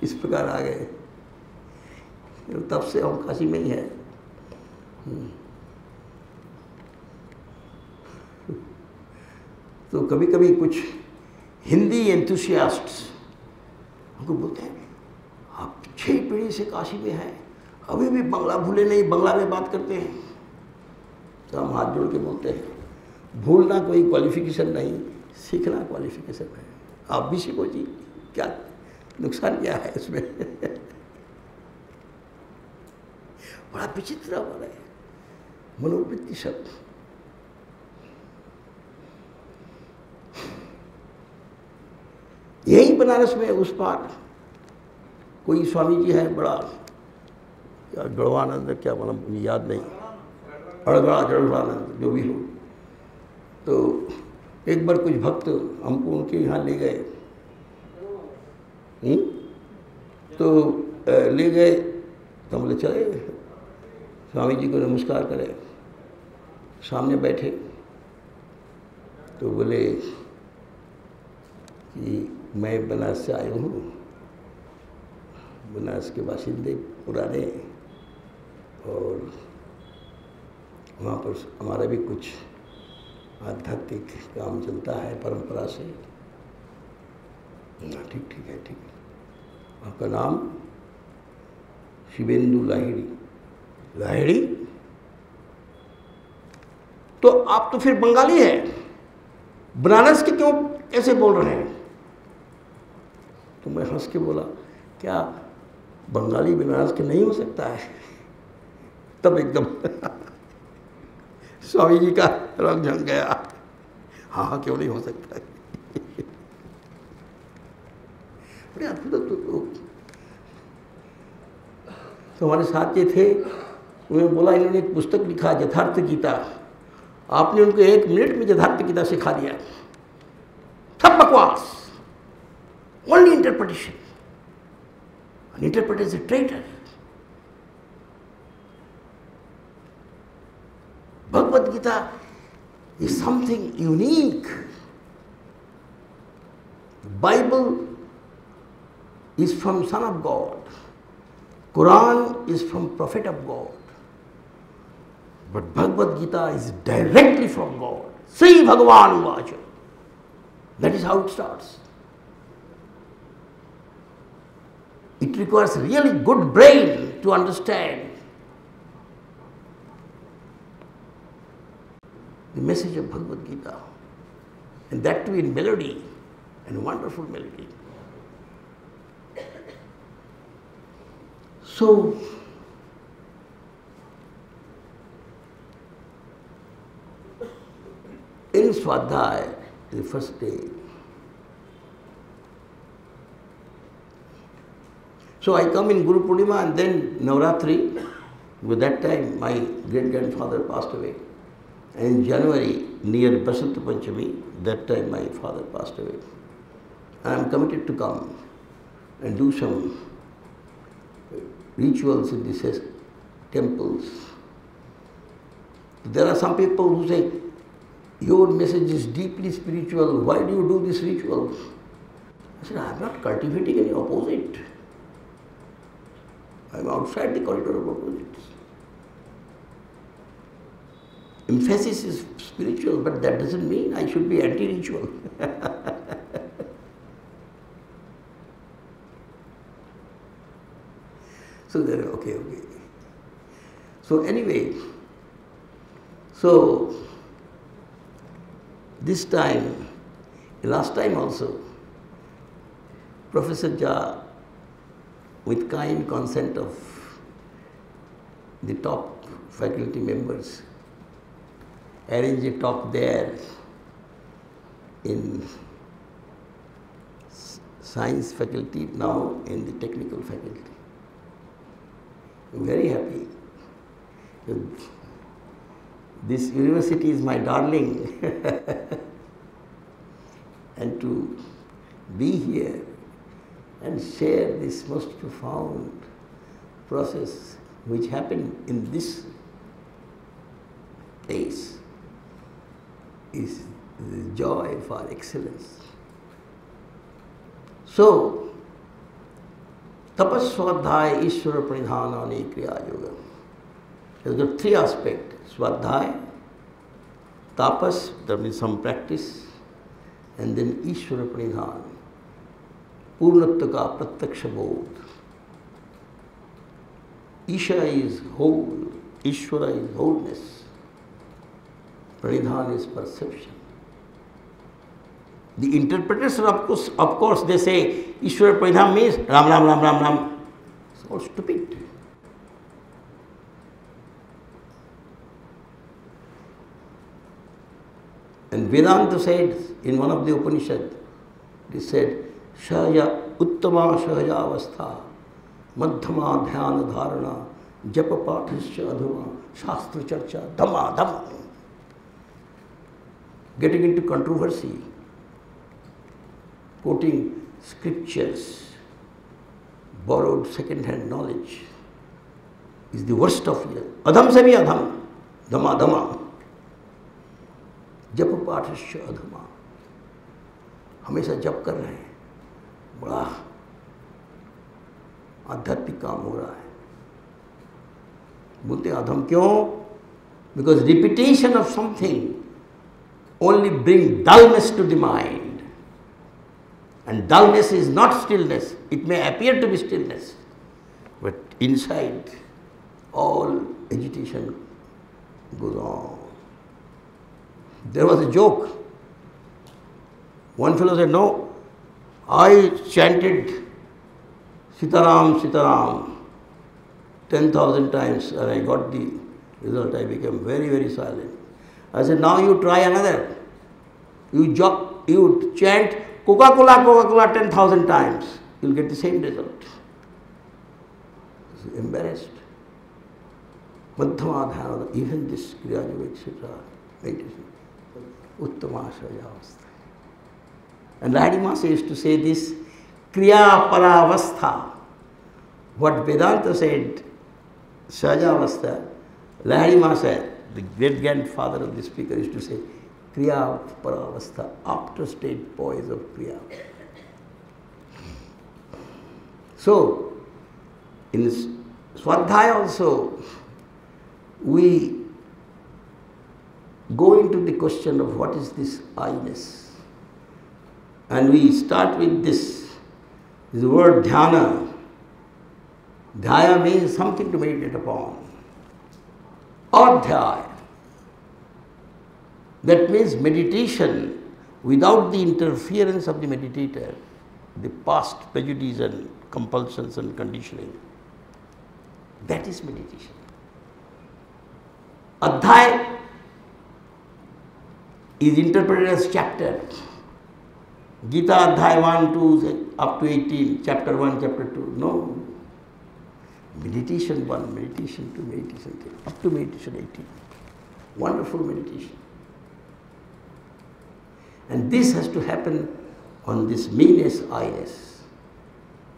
इस प्रकार आ गए। तब से हम काशी में ही हैं। तो कभी कभी कुछ हिंदी एंथुसियास्ट हमको बोलते हैं, आप छः पीढ़ी से काशी में हैं, अभी भी बंगला भूले नहीं, बंगला में बात करते हैं। तो हम हाथ जोड़ के बोलते हैं भूलना कोई क्वालिफिकेशन नहीं, सीखना क्वालिफिकेशन है। आप भी सीखो जी, क्या नुकसान क्या है इसमें? (laughs) बड़ा विचित्र हमारा है, मनोवृत्ति शब्द यही बनारस में उस पार कोई स्वामी जी है, बड़ा गढ़वानंद, क्या मतलब याद नहीं। अड़गड़ा गड़गड़ानंद जो भी हो। तो एक बार कुछ भक्त हमको उनके यहाँ ले गए। हुँ? तो ले गए। तो हम चले। स्वामी जी को नमस्कार करें। सामने बैठे। तो बोले कि मैं बनारस से आया हूँ। बनारस के बाशिंदे पुराने। और वहाँ पर हमारा भी कुछ आध्यात्मिक काम चलता है परंपरा से। हाँ, ठीक ठीक है ठीक है। आपका नाम? शिवेंदु लाहिड़ी। लाहिड़ी? तो आप तो फिर बंगाली है। बनारस के क्यों कैसे बोल रहे हैं? तो मैं हंस के बोला क्या बंगाली बनारस के नहीं हो सकता है? तब एकदम (laughs) स्वामी जी का रंग जम गया। हाँ हाँ क्यों नहीं हो सकता? बड़े अद्भुत अद्भुत लोग तो हमारे साथ ये थे। उन्होंने बोला, इन्होंने एक पुस्तक लिखा, यथार्थ गीता। आपने उनको एक मिनट में यथार्थ गीता सिखा दिया। सब बकवास। Only interpretation is a Bhagavad Gita is something unique. Bible is from Son of God. Quran is from Prophet of God. But Bhagavad Gita is directly from God. Sri Bhagavan Vacha. That is how it starts. It requires really good brain to understand the message of Bhagavad Gita. And that too in melody, and wonderful melody. So, in Swadhyaya, the first day, So I come in Guru Purnima and then Navratri. With that time, my great grandfather passed away. In January, near Basant Panchami, that time my father passed away. I am committed to come and do some rituals in these temples. There are some people who say, Your message is deeply spiritual, why do you do this ritual? I said, I am not cultivating any opposite. I am outside the corridor of opposites. Emphasis is spiritual, but that doesn't mean I should be anti ritual. (laughs) so they're okay, okay. So, anyway, so this time, last time also, Professor Jha with kind consent of the top faculty members, arrange a talk there in science faculty, now in the technical faculty. I'm very happy. This university is my darling (laughs) and to be here and share this most profound process which happened in this place is joy for excellence. So, tapaswadhaya ishvara pranidhanani kriya yoga. There's got three aspects. swadhyaya, tapas, that means some practice, and then ishvara pranidhana. Purnatva ka pratyaksha bodh. Isha is whole, Ishvara is wholeness. प्रणिधान is perception The interpretation, of course, of course, they say Ishwar Pranidham means Ram, Ram, Ram, Ram, Ram. It's all stupid. And Vedanta said in one of the Upanishads, it said, सहज उत्तमा सहजावस्था मध्यमा ध्यान धारणा जप पाठस्य अधुमा शास्त्र चर्चा धमा धम getting into controversy quoting scriptures borrowed second hand knowledge is the worst of evil अधम से भी अधम धमा धमा जप पाठस्य अधमा हमेशा जप कर रहे हैं बड़ा आध्यात्मिक काम हो रहा है बोलते अधम क्यों because repetition of something only bring dullness to the mind. And dullness is not stillness. It may appear to be stillness, but inside all agitation goes on. There was a joke. One fellow said, no, I chanted Sitaram, Sitaram 10,000 times and I got the result. I became very, very silent. I said, now you try another. You, jog, you chant Coca-Cola, Coca-Cola 10,000 times. You'll get the same result. He's embarrassed. Madhyamadhana, even this Kriyajiva, etc. Meditation. Uttamashrayavastha. And Lahiri Mahasaya used to say this, Kriya Paravastha. What Vedanta said, Sajavastha, Lahiri Mahasaya the great grandfather of the speaker used to say kriya paravastha after state poise of kriya so in swadhyaya also we go into the question of what is this I-ness. And we start with this, this word dhyana. Dhyana means something to meditate upon. Adhyaya. That means meditation without the interference of the meditator, the past prejudice and compulsions and conditioning. That is meditation. Adhyay is interpreted as chapter. Gita Adhyay 1, 2, up to 18, chapter 1, chapter 2. No. Meditation 1, meditation 2, meditation 3, up to meditation 18. Wonderful meditation. And this has to happen on this meanness, I-ness.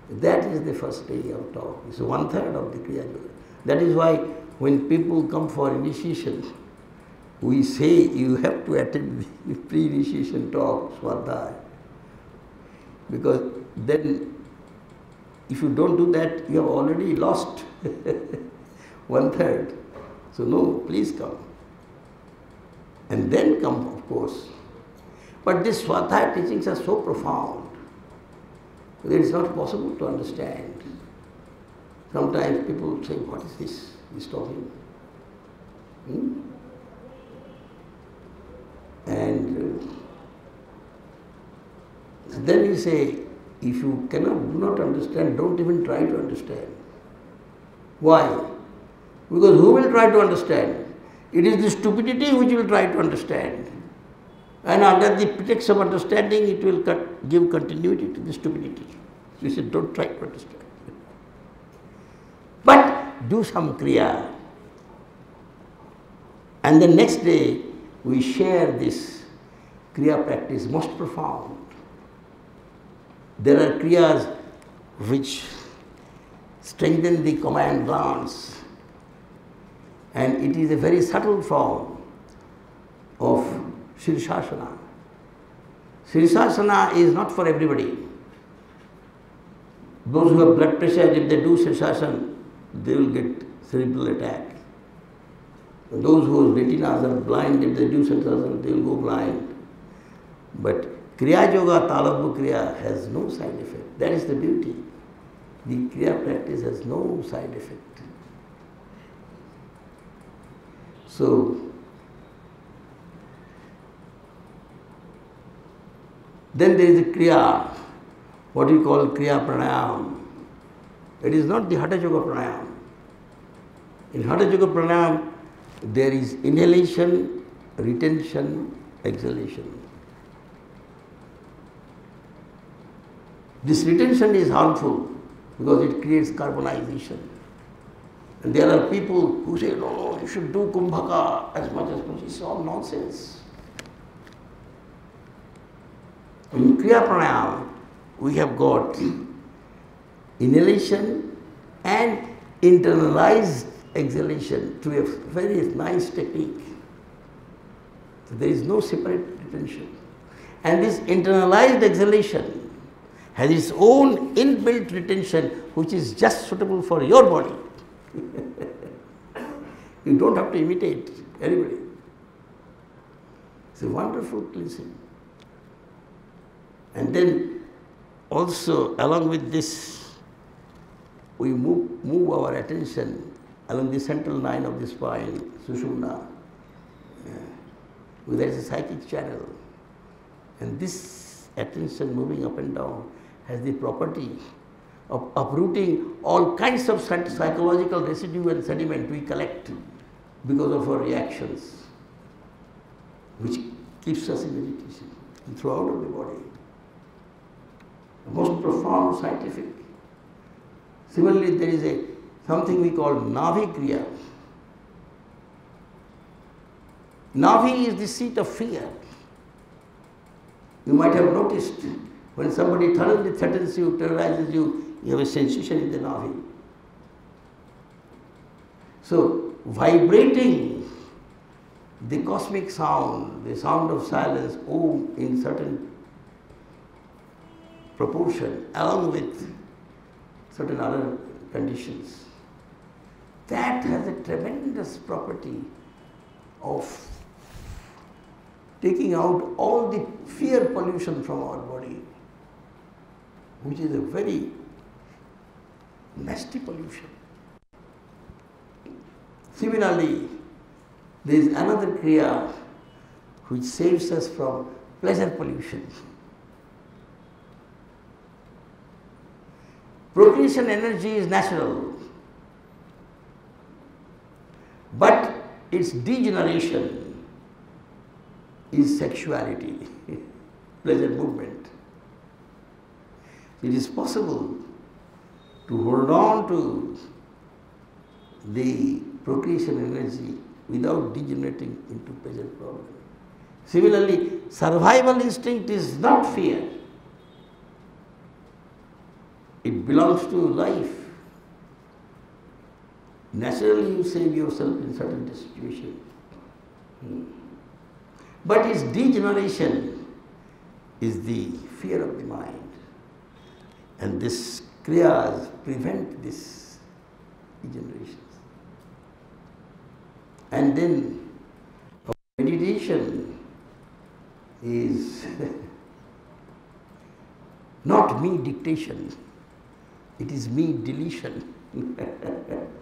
That is the first day of talk. It's one third of the Kriya Yoga. That is why when people come for initiation, we say you have to attend (laughs) the pre-initiation talk, Swadhyaya. Because then, if you don't do that, you have already lost (laughs) one third. So, no, please come. And then come, of course. But these Swadhyaya teachings are so profound that it's not possible to understand. Sometimes people say, What is this? He's talking. Hmm? And uh, then you say, if you cannot do not understand, don't even try to understand. Why? Because who will try to understand? It is the stupidity which will try to understand. And under the pretext of understanding, it will give continuity to the stupidity. You said, don't try to understand. But do some kriya. And the next day, we share this kriya practice, most profound. There are kriyas which strengthen the command glands, and it is a very subtle form of Sirsasana. Sirsasana is not for everybody. Those who have blood pressure, if they do Sirsasana, they will get cerebral attack. And those whose retinas are blind, if they do Sirsasana, they will go blind. But Kriya Yoga, Talabya Kriya has no side effect. That is the beauty. The Kriya practice has no side effect. So, then there is a Kriya, what we call Kriya Pranayam. It is not the Hatha Yoga Pranayam. In Hatha Yoga Pranayam, there is inhalation, retention, exhalation. This retention is harmful because it creates carbonization. And there are people who say, no, no, you should do kumbhaka as much as possible. It's all nonsense. In Kriya Pranayama, we have got inhalation and internalized exhalation to a very nice technique. So there is no separate retention. And this internalized exhalation has its own inbuilt retention which is just suitable for your body. (laughs) you don't have to imitate anybody. It's a wonderful cleansing. And then also along with this, we move, move our attention along the central line of the spine, Sushumna. Yeah. There is a psychic channel. And this attention moving up and down has the property of uprooting all kinds of psychological residue and sediment we collect because of our reactions, which keeps us in meditation throughout of the body. Most profound scientific. Similarly, there is a something we call Nabhi Kriya. Nabhi is the seat of fear. You might have noticed when somebody thoroughly threatens you, terrorizes you, you have a sensation in the Nabhi. So, vibrating the cosmic sound, the sound of silence, Om, in certain proportion, along with certain other conditions, that has a tremendous property of taking out all the fear pollution from our body, which is a very nasty pollution. Similarly, there is another Kriya which saves us from pleasure pollution. Procreation energy is natural, but its degeneration is sexuality, (laughs) pleasure movement. It is possible to hold on to the procreation energy without degenerating into pleasure problem. Similarly, survival instinct is not fear. It belongs to life. Naturally, you save yourself in certain situation. Hmm. But its degeneration is the fear of the mind. And this kriyas prevent this degeneration. And then meditation is (laughs) not me dictation, it is me deletion. (laughs)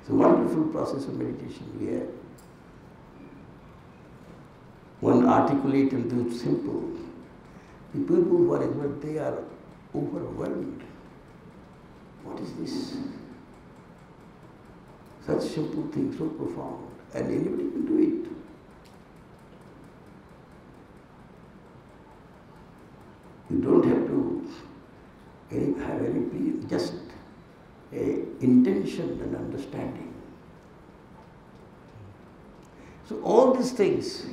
It's a wonderful process of meditation here. One articulate and do simple. The people who are involved, they are overwhelmed. What is this? Such simple thing, so profound, and anybody can do it. You don't have to have any, just a intention and understanding. So all these things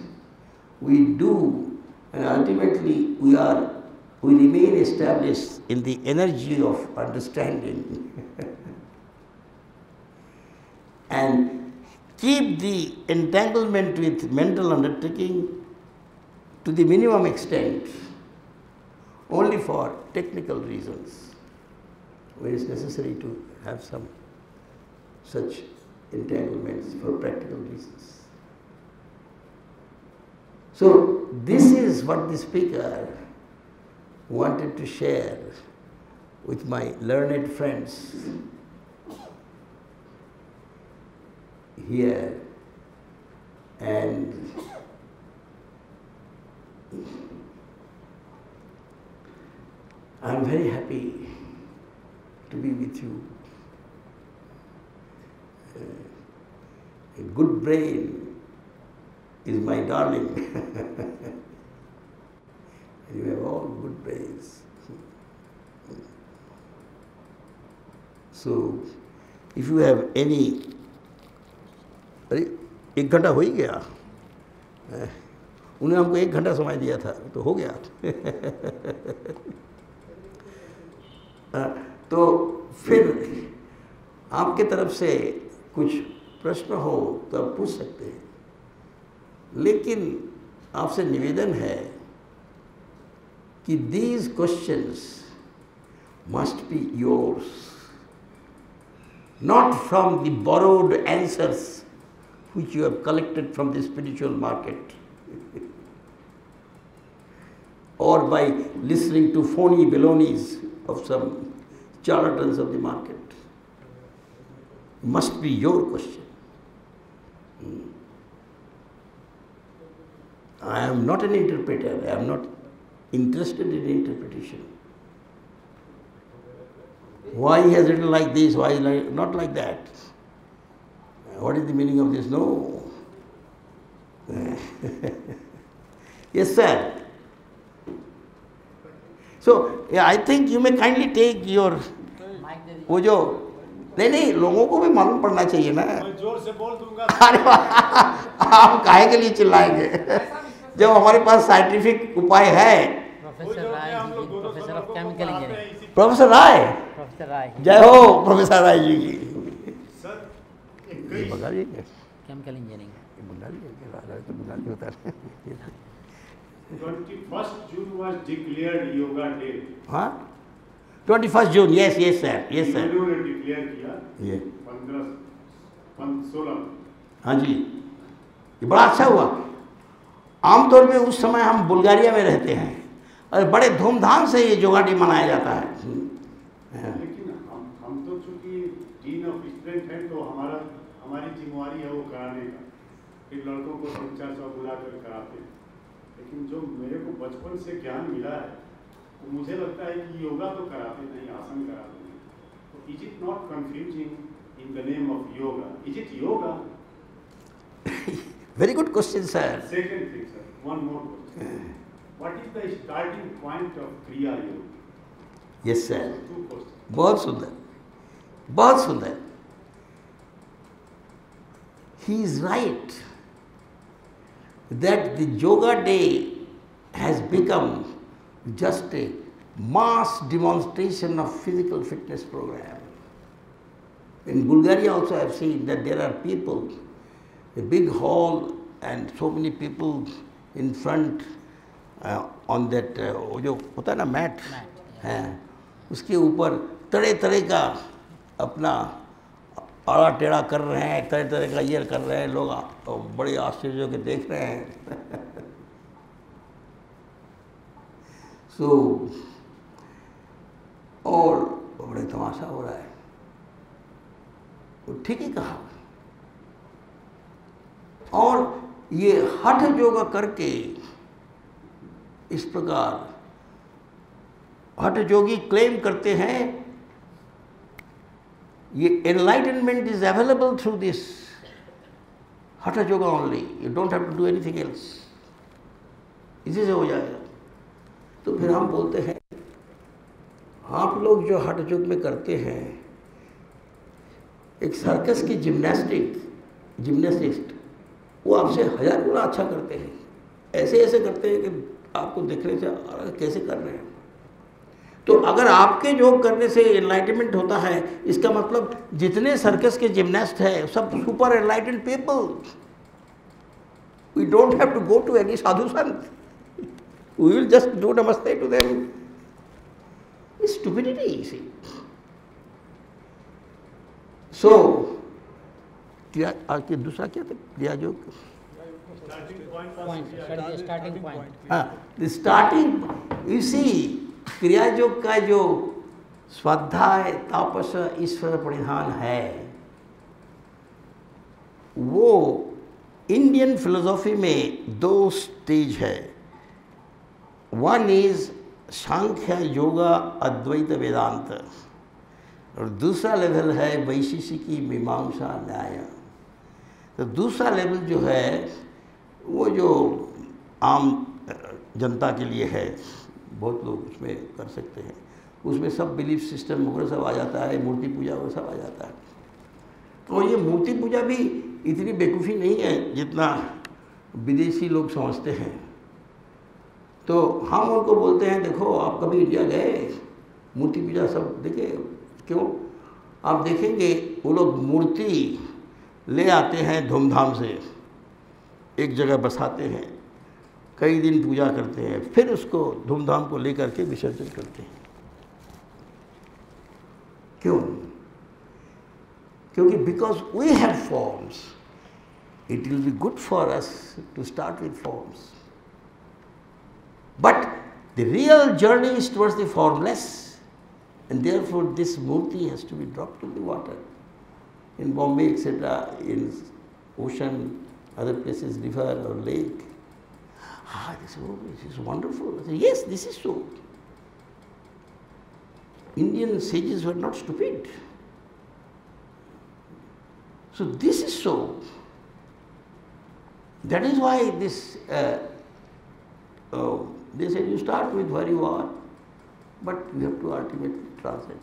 we do and ultimately we are we remain established in the energy of understanding (laughs) and keep the entanglement with mental undertaking to the minimum extent only for technical reasons where it's necessary to have some such entanglements for practical reasons. So, this is what the speaker wanted to share with my learned friends here and I'm very happy to be with you. Uh, a good brain is my darling. You have all good brains. So, if you have any अरे एक घंटा हो ही गया हैं? उन्हें हमको एक घंटा समय दिया था तो हो गया हाँ, तो फिर आपके तरफ़ से कुछ प्रश्न हो तो आप पूछ सकते हैं। लेकिन आपसे निवेदन है कि these question must be yours not from the borrowed answers which you have collected from the spiritual market और by listening to phoney baloneys of some charlatans of the market. Must be your question. Hmm. I am not an interpreter, I am not interested in interpretation. Why he has written like this, why like, not like that? What is the meaning of this? No. (laughs) yes, sir. So, yeah, I think you may kindly take your वो जो नहीं नहीं लोगों को भी मालूम पड़ना चाहिए ना। ज़ोर से बोल दूँगा। अरे आप काहे के लिए चिल्लाएँगे? जब हमारे पास साइंटिफिक उपाय है। प्रोफेसर राय जय हो प्रोफेसर राय जी की। बंगाली केमिकल इंजीनियरिंग तो बंगाली होता है। 21st June twenty first June yes yes sir yes sir ये। सोलह। हाँ जी। ये बड़ा अच्छा हुआ। आमतौर पे उस समय हम बुल्गारिया में रहते हैं। और बड़े धूमधाम से ये जोगाटी मनाया जाता है। हाँ। लेकिन हम हम तो चूँकि डीन ऑफ़ स्टूडेंट हैं तो हमारा हमारी जिम्मेवारी है वो कराने का। फिर लड़कों को तीन चार सौ बुला कर कराते हैं। लेकिन जो मेरे को बचपन से ज्ञान मिला है तो मुझे लगता है कि योगा तो कराते नहीं आसन कराते नहीं तो is it not confusing in the name of yoga is it yoga very good question sir Second thing, sir, one more question. What is the starting point of Kriya Yoga? Yes sir Two questions. बहुत सुंदर बहुत सुंदर he is right that the yoga day has become just a mass demonstration of physical fitness programme In Bulgaria also I have seen that there are people, a big hall and so many people in front uh, on that uh, वो जो होता है ना mat Mat, है उसके ऊपर तरह तरह का अपना आड़ा टेढ़ा कर रहे हैं तरह तरह का ईयर कर रहे हैं लोग और बड़े आश्चर्य के देख रहे हैं। (laughs) सो और बड़े तमाशा हो रहा है। तो ठीक ही कहा। और ये हठ योगा करके इस प्रकार हठ योगी क्लेम करते हैं, ये enlightenment is available through this hatha yoga only you don't have to do anything else इसी से हो जाएगा। तो फिर हम बोलते हैं, आप लोग जो हठ योग में करते हैं, एक सर्कस की जिम्नास्टिक जिम्नास्टिस्ट वो आपसे हज़ार गुना अच्छा करते हैं। ऐसे ऐसे करते हैं कि आपको देखने से कैसे कर रहे हैं? तो अगर आपके योग करने से एनलाइटमेंट होता है, इसका मतलब जितने सर्कस के जिम्नास्ट हैं, सब super enlightened people we don't have to go to any sadhu sant we will just do namaste to them stupidity you see. So Kriya आके दूसरा क्या था? क्रिया योग स्टार्टिंग पॉइंट हाँ the starting you Kriya Yoga का जो स्वाध्याय तापस ईश्वर परिधान है वो इंडियन फिलोसॉफी में दो स्टेज है। वन इज़ सांख्य योगा अद्वैत वेदांत और दूसरा लेवल है वैशिषिकी मीमांसा न्याय। तो दूसरा लेवल जो है, वो जो आम जनता के लिए है, बहुत लोग उसमें कर सकते हैं। उसमें सब बिलीफ सिस्टम वगैरह सब आ जाता है, मूर्ति पूजा वगैरह सब आ जाता है। तो ये मूर्ति पूजा भी इतनी बेवकूफ़ी नहीं है जितना विदेशी लोग समझते हैं। तो हम उनको बोलते हैं, देखो, आप कभी इंडिया गए? मूर्ति पूजा सब देखे? क्यों? आप देखेंगे, वो लोग मूर्ति ले आते हैं धूमधाम से। एक जगह बसाते हैं, कई दिन पूजा करते हैं, फिर उसको धूमधाम को लेकर के विसर्जन करते हैं। क्यों? क्योंकि because we have forms it will be good for us to start with forms But the real journey is towards the formless and therefore this murti has to be dropped in the water. In Bombay, etc., in ocean, other places, river or lake. Ah, this, oh, this is wonderful. Said, yes, this is so. Indian sages were not stupid. So this is so. That is why this uh, uh, they said you start with where you are, but you have to ultimately translate.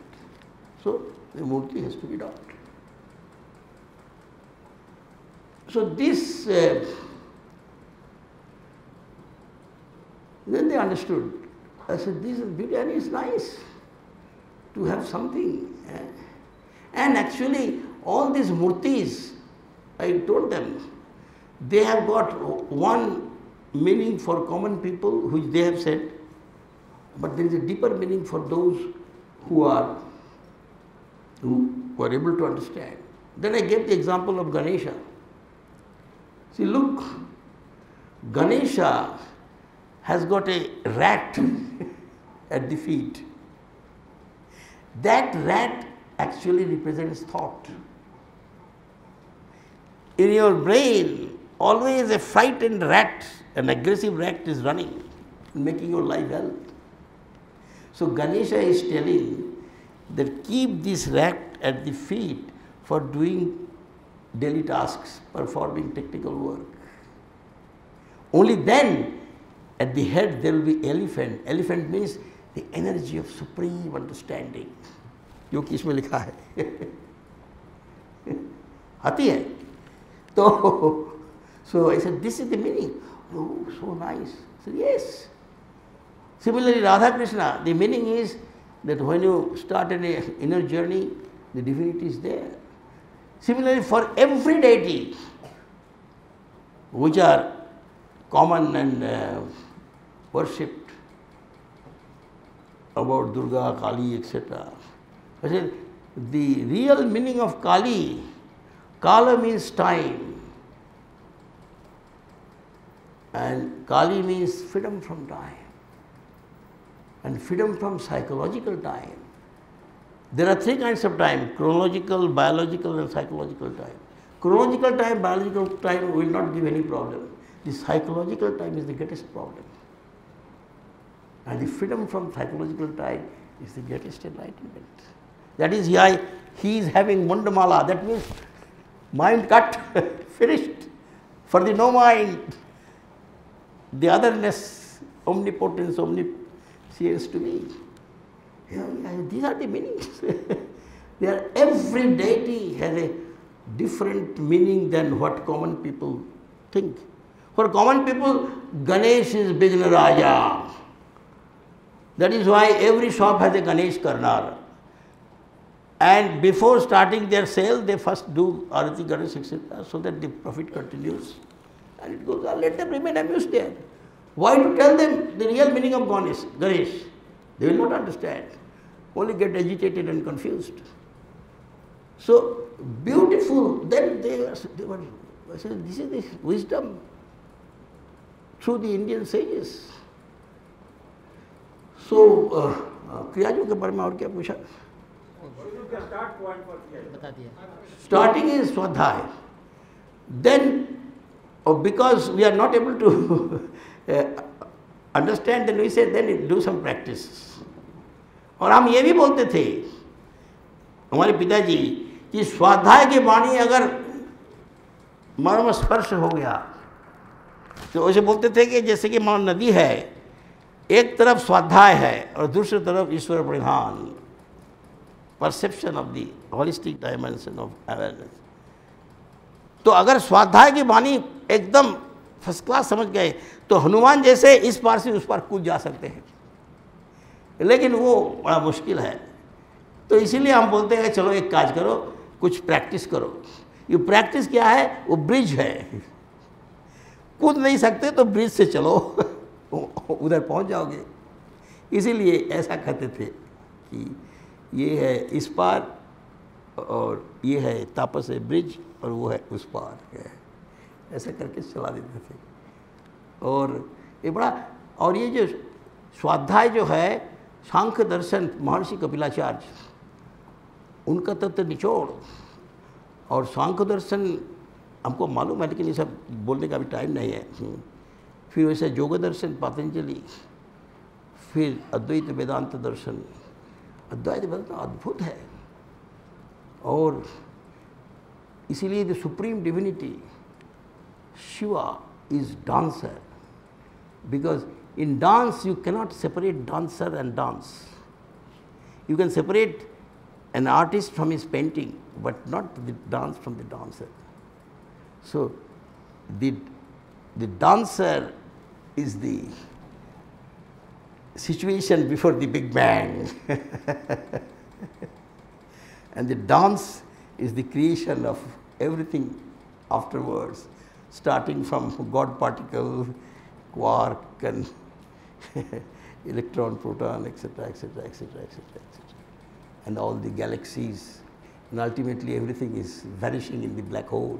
So the murti has to be dropped. So this, uh, then they understood. I said, this is beauty and it's nice to have something. eh. And actually, all these murtis, I told them, they have got one meaning for common people, which they have said, but there is a deeper meaning for those who are who were able to understand. Then I gave the example of Ganesha. See, look, Ganesha has got a rat (laughs) at the feet. That rat actually represents thought. In your brain, always a frightened rat, an aggressive rat is running, making your life hell. So Ganesha is telling that keep this rat at the feet for doing daily tasks, performing technical work. Only then at the head there will be elephant. Elephant means the energy of supreme understanding. जो कि इसमें लिखा है (laughs) आती है तो so I said this is the meaning. Oh, so nice. I said yes. Similarly, Radha Krishna, the meaning is that when you start an inner journey, the divinity is there. Similarly, for every deity, which are common and uh, worshipped about Durga, Kali, etc. I said, the real meaning of Kali, Kala means time, and Kali means freedom from time and freedom from psychological time. There are three kinds of time chronological, biological, and psychological time. Chronological time, biological time will not give any problem. The psychological time is the greatest problem. And the freedom from psychological time is the greatest enlightenment. That is why he is having Mundamala, that means mind cut, (laughs) finished. For the no mind, the otherness, omnipotence, omniscience to me. These are the meanings. (laughs) are, every deity has a different meaning than what common people think. For common people, Ganesh is Bigna Raja. That is why every shop has a Ganesh Karnar. And before starting their sale, they first do Arati Ganesh, etc., so that the profit continues And it goes on. Let them remain amused there. Why to tell them the real meaning of Ganesh? Ganesh? They will not understand. Only get agitated and confused. So beautiful. Then they, were- they were. I said, this is the wisdom through the Indian sages. So, uh, uh, क्रियाजों के बारे में और क्या पूछा बता दिया Starting is Swadhyay. Then, oh, because we are not able to uh, (laughs) understand, then we say, then do some practice. और हम ये भी बोलते थे हमारे पिताजी कि स्वाध्याय की वाणी अगर मर्म स्पर्श हो गया तो वैसे बोलते थे कि जैसे कि मान नदी है एक तरफ़ स्वाध्याय है और दूसरी तरफ़ ईश्वर प्रधान perception of the holistic dimension of awareness तो अगर स्वाध्याय की वाणी एकदम फ़र्स्ट क्लास समझ गए तो हनुमान जैसे इस पार से उस पार कूद जा सकते हैं। लेकिन वो बड़ा मुश्किल है। तो इसीलिए हम बोलते हैं, चलो एक काज करो, कुछ प्रैक्टिस करो। ये प्रैक्टिस क्या है? वो ब्रिज है। कूद नहीं सकते तो ब्रिज से चलो। (laughs) उधर पहुँच जाओगे। इसीलिए ऐसा कहते थे कि ये है इस पार और ये है तापस है ब्रिज और वो है उस पार है ऐसा करके चला देते थे। और ये बड़ा, और ये जो स्वाध्याय जो है, सांख्य दर्शन महर्षि कपिलाचार्य, उनका तत्व निचोड़। और सांख्य दर्शन हमको मालूम है, लेकिन ये सब बोलने का भी टाइम नहीं है। हम्म। फिर वैसे योग दर्शन, पतंजलि, फिर अद्वैत वेदांत दर्शन। अद्वैत वेदांत अद्भुत है। और इसीलिए the supreme divinity Shiva is dancer because in dance you cannot separate dancer and dance you can separate an artist from his painting, but not the dance from the dancer. So, the, the dancer is the situation before the Big Bang. (laughs) and the dance is the creation of everything afterwards, starting from God particle, quark, and (laughs) electron, proton, etc., etc., etc., etc., etc., and all the galaxies, and ultimately everything is vanishing in the black hole.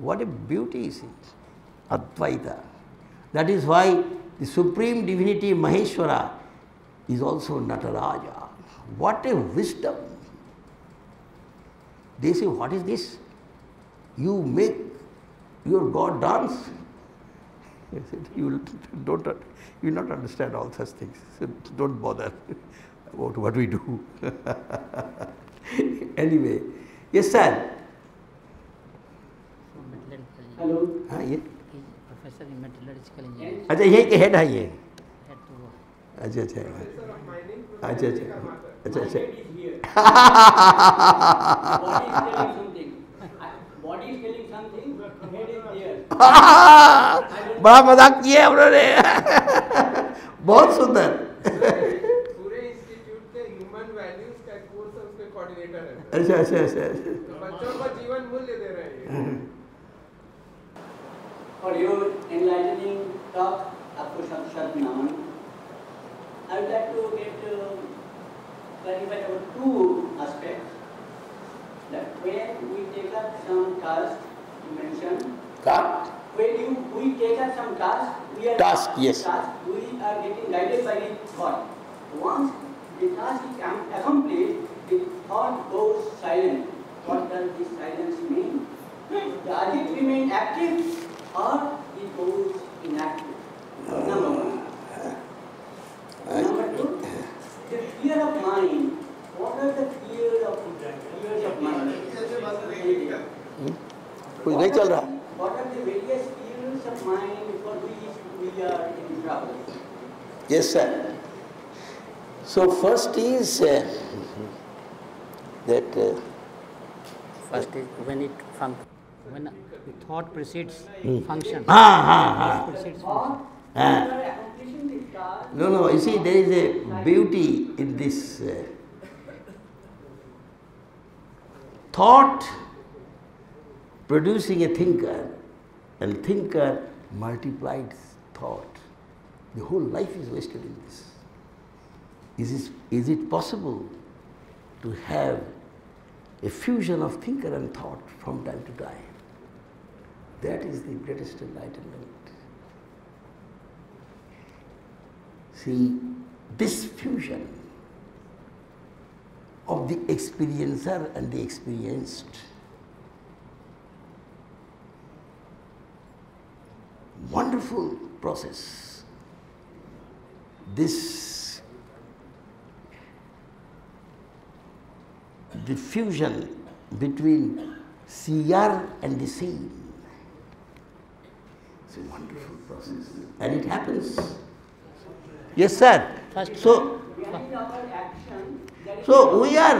What a beauty is it! Advaita. That is why the supreme divinity Maheshwara is also Nataraja. What a wisdom! They say, What is this? You make your God dance? (laughs) I said, You will don't you will not understand all such things. So don't bother about what we do. (laughs) anyway, yes, sir. Hello हाँ ये professor in metallurgical engineering अच्छा ये के head है ये head to अच्छा अच्छा अच्छा अच्छा अच्छा (laughs) (laughs) बड़ा मज़ाक किया है उन्होंने। बहुत सुंदर। अच्छा अच्छा अच्छा, अच्छा। जीवन हम्म। Clarified about two aspects. That when we take up some task, you mentioned, का when you we take up some task, we are Task, yes. task, we are getting guided by the thought. Once the task is accomplished, the thought goes silent. What does this silence mean? Hmm, does it remain active or it goes inactive? Number one. Uh, Number two, the fear of mind. What are the fear of fears of mind? कुछ नहीं चल रहा What are the various fears of mind for which we are in trouble? Yes, sir. So first is uh, that uh, first is when it funk when thought precedes function हाँ हाँ हाँ precedes Or function we Ah. are accomplishing the task. No, no, you see, there is a beauty in this uh, thought producing a thinker, and thinker multiplied thought. The whole life is wasted in this. Is, this, is it possible to have a fusion of thinker and thought from time to time? That is the greatest enlightenment. See, this fusion of the experiencer and the experienced wonderful process. This the fusion between seer and the seen. It's a wonderful process. And it happens Yes, sir. First- So, behind our action, there is so we are,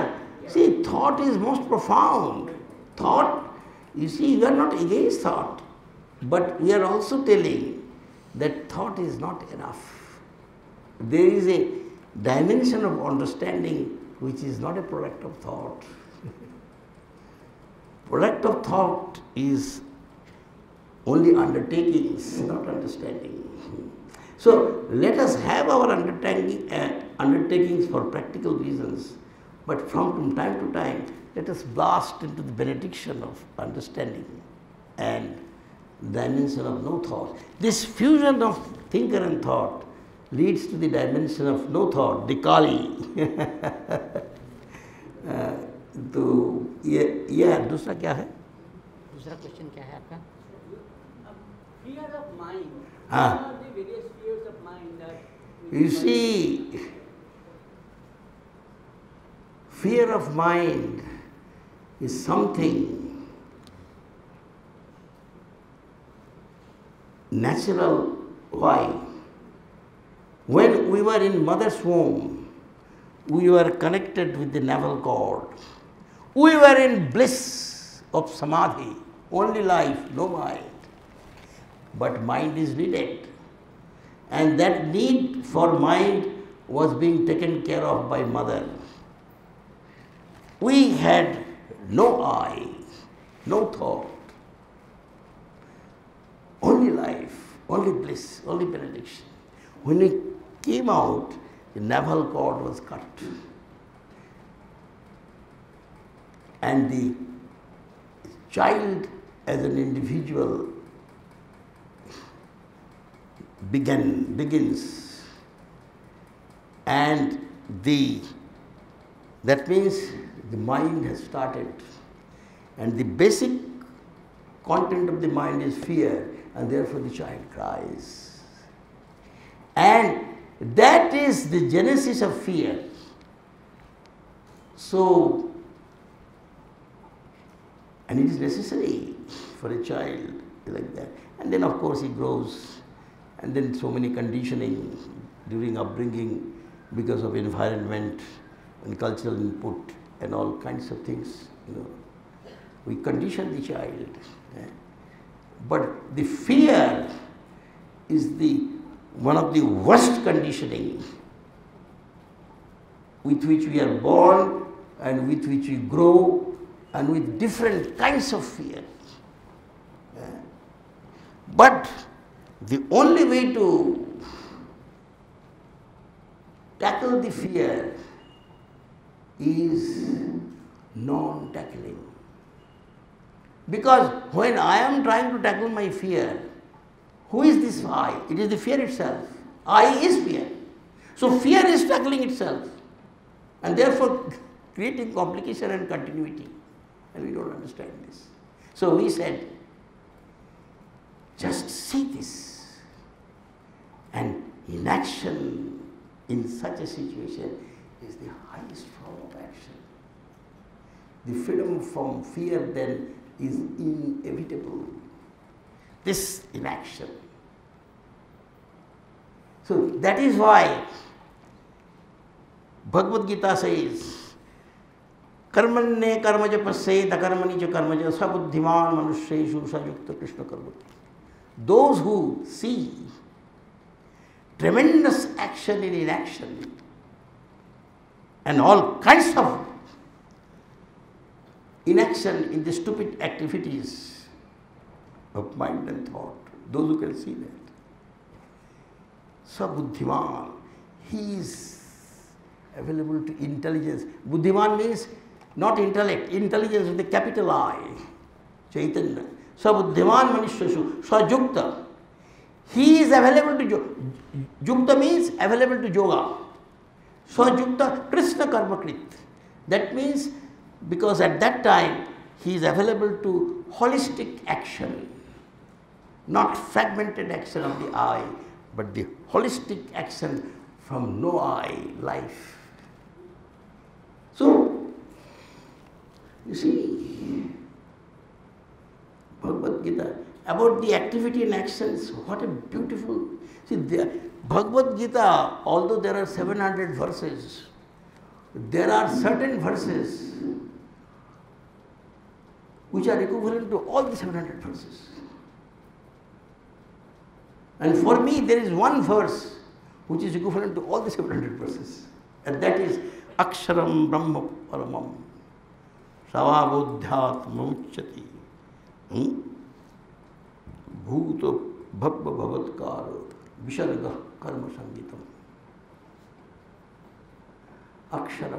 see, thought is most profound. Thought, you see, we are not against thought, but we are also telling that thought is not enough. There is a dimension of understanding which is not a product of thought. product of thought is only undertakings, not understanding. So let us have our undertaking, uh, undertakings for practical reasons, but from time to time, let us blast into the benediction of understanding and dimension of no thought. This fusion of thinker and thought leads to the dimension of no thought, the Kali. Uh, तो ये ये है दूसरा क्या है दूसरा question क्या है आपका fear You see, fear of mind is something natural. Why? When we were in mother's womb, we were connected with the navel cord. We were in bliss of samadhi, only life, no mind. But mind is needed and that need for mind was being taken care of by mother. We had no eye, no thought, only life, only bliss, only benediction. When we came out, the navel cord was cut. And the child as an individual begin, begins. And the that means the mind has started. And the basic content of the mind is fear and therefore the child cries. And that is the genesis of fear. So and it is necessary for a child like that. And then of course he grows and then so many conditioning during upbringing because of environment and cultural input and all kinds of things you know. We condition the child but the fear is the one of the worst conditioning with which we are born and with which we grow and with different kinds of fear but the only way to tackle the fear is non tackling. Because when I am trying to tackle my fear, who is this I? It is the fear itself. I is fear. So fear is tackling itself and therefore (laughs) creating complication and continuity. And we don't understand this. So we said, just see this. And inaction in such a situation is the highest form of action. The freedom from fear then is inevitable. This inaction. So that is why Bhagavad Gita says, कर्मण्य कर्मज पश्चेद अकर्मणि च कर्मज सबुद्धिमान मनुष्येषु सयुक्त Krishna कर्मति those who see tremendous action in inaction and all kinds of inaction in the stupid activities of mind and thought, those who can see that. Sabuddhiman, he is available to intelligence. Buddhiman means not intellect, intelligence with a capital I, Chaitanya. Sabuddhiman Manishyasu, Sajukta. He is available to yoga. Yukta means available to yoga. Sajukta Krishna Karmakrit. That means because at that time he is available to holistic action, not fragmented action of the eye, but the holistic action from no eye life. So, you see, Bhagavad Gita, about the activity and actions. What a beautiful. See, the Bhagavad Gita, although there are 700 verses, there are certain verses which are equivalent to all the 700 verses. And for me, there is one verse which is equivalent to all the 700 verses, and that is Aksharam Brahma Paramam Savabodhyatmamuchyati. Hmm? भूत भव भवत्कार। विसर्ग कर्म संगीत अक्षर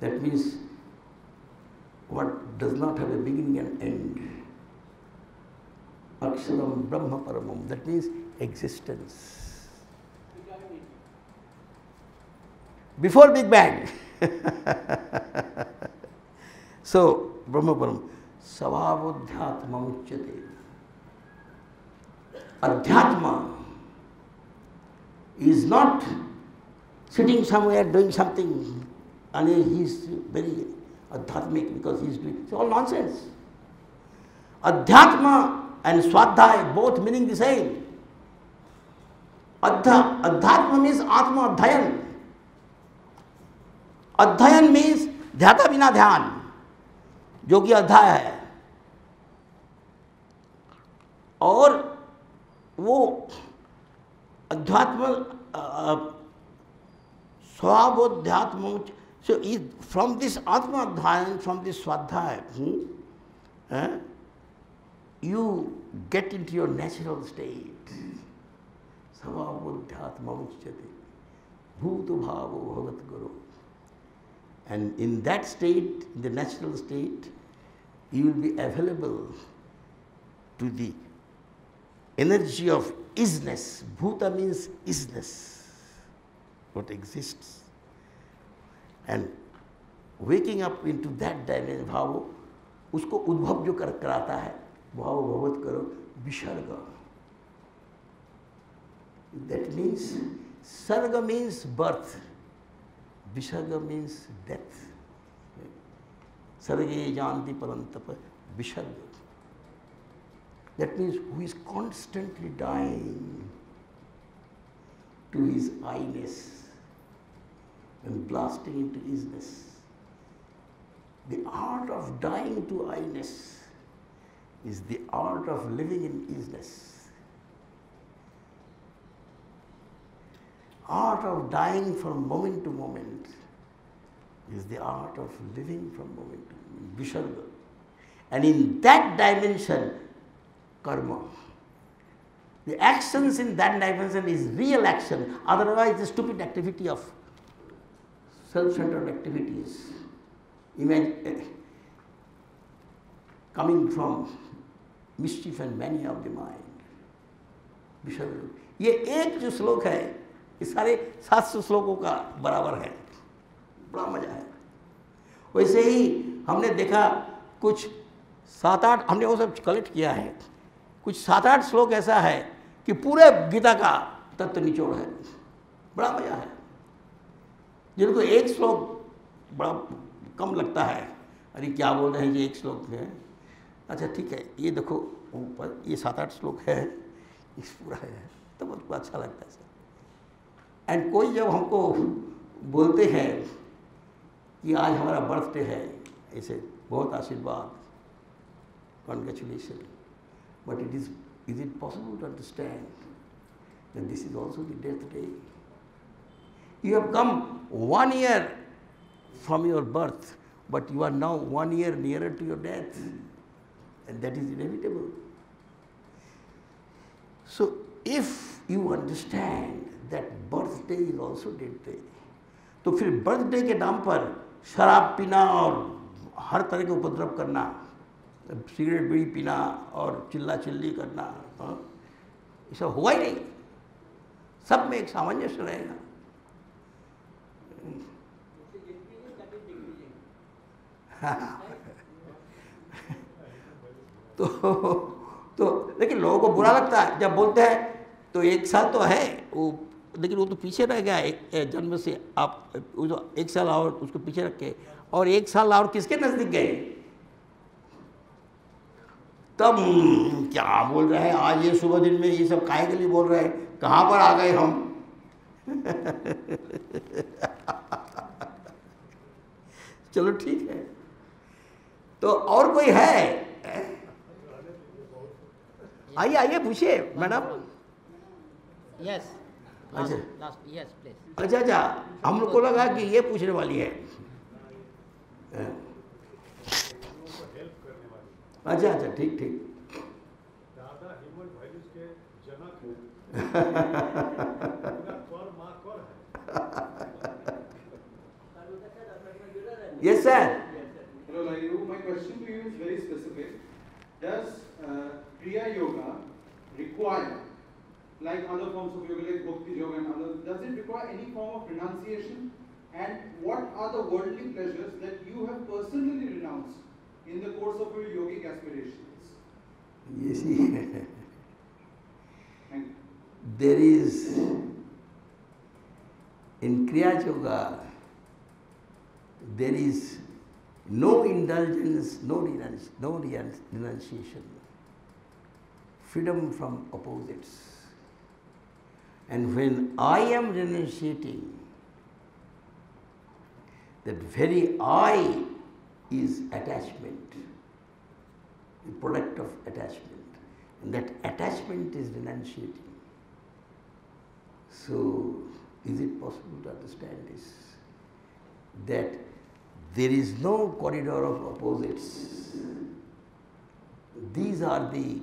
that means what does not have a beginning and and अक्षरम ब्रह्म परम। That means existence before big bang so ब्रह्म परम। स्वाबुद्ध्यात्म उच्यते Adhyatma is not sitting somewhere doing something and he is very adhyatmic because he is doing it's all nonsense. Adhyatma and Swadhyay both meaning the same. Adha, Adhyatma means Atma Adhayan. Adhayan means ध्याता बिना ध्यान जो कि अध्याय है और वो अध्यात्म स्वबोध्यात्म so is from this atma adhyan from this swadhyaya hmm, eh, you get into your natural state स्वबोध्यात्म उच्यते भूत भावो भगवत गुरु and in that state in the natural state you will be available to the energy of isness. Bhuta means isness, what exists. And waking up into that dimension, भाव उसको उद्भव जो कर कराता है भाव भगवत करो विसर्ग that means sarga means birth visarga means death sarge janti parantapa visarga that means who is constantly dying to his I-ness and blasting into isness. The art of dying to I-ness is the art of living in isness. Art of dying from moment to moment is the art of living from moment to moment, Visharga. And in that dimension, karma. The actions in that dimension is real action, otherwise the stupid activity of self-centered activities. Imagine, uh, coming from mischief and mania of the mind. ये एक जो श्लोक है ये सारे सात सौ श्लोकों का बराबर है बड़ा मज़ा है वैसे ही हमने देखा कुछ सात आठ हमने वो सब कलेक्ट किया है कुछ सात आठ श्लोक ऐसा है कि पूरे गीता का तत्व निचोड़ है। बड़ा मज़ा है। जिनको एक श्लोक बड़ा कम लगता है, अरे क्या बोल रहे हैं ये एक श्लोक है अच्छा ठीक है, ये देखो, ऊपर ये सात आठ श्लोक है इस पूरा है तो बहुत अच्छा लगता है एंड कोई जब हमको बोलते हैं कि आज हमारा बर्थडे है, ऐसे बहुत आशीर्वाद। Congratulation But it is, is it possible to understand that this is also the death day? You have come one year from your birth, but you are now one year nearer to your death, and that is inevitable. So, if you understand that birthday is also death day, तो फिर birthday के नाम पर शराब पीना और हर तरह के उपद्रव करना सिगरेट बीड़ी पीना और चिल्ला चिल्ली करना हाँ ये सब हुआ ही नहीं। सब में एक सामंजस्य रहेगा। (laughs) तो तो लेकिन लोगों को बुरा लगता है। जब बोलते हैं तो एक साल तो है, वो, लेकिन वो तो पीछे रह गया। जन्म से आप एक साल और उसको पीछे रख के, और एक साल और किसके नज़दीक गए? तब क्या बोल रहे हैं? आज ये सुबह दिन में ये सब काहे के लिए बोल रहे हैं? कहाँ पर आ गए हम? (laughs) चलो ठीक है। तो और कोई है? आइए आइए पूछिए मैडम। Yes. अच्छा। अच्छा अच्छा हम लोग को लगा कि ये पूछने वाली है। अच्छा अच्छा ठीक ठीक दादा ह्यूमन वैल्यूज़ के जनक हैं है yes sir Hello, Lairu. My question to you is very specific. Does uh, Kriya Yoga require, like other forms of yoga, like Bhakti Yoga and others, does it require any form of renunciation? And what are the worldly pleasures that you have personally renounced in the course of your yogic aspirations? You (laughs) see, there is in Kriya Yoga, there is no indulgence, no, renunci- no renunciation, freedom from opposites. And when I am renunciating, that very I is attachment, the product of attachment. And that attachment is renunciating. So, is it possible to understand this? That there is no corridor of opposites. These are the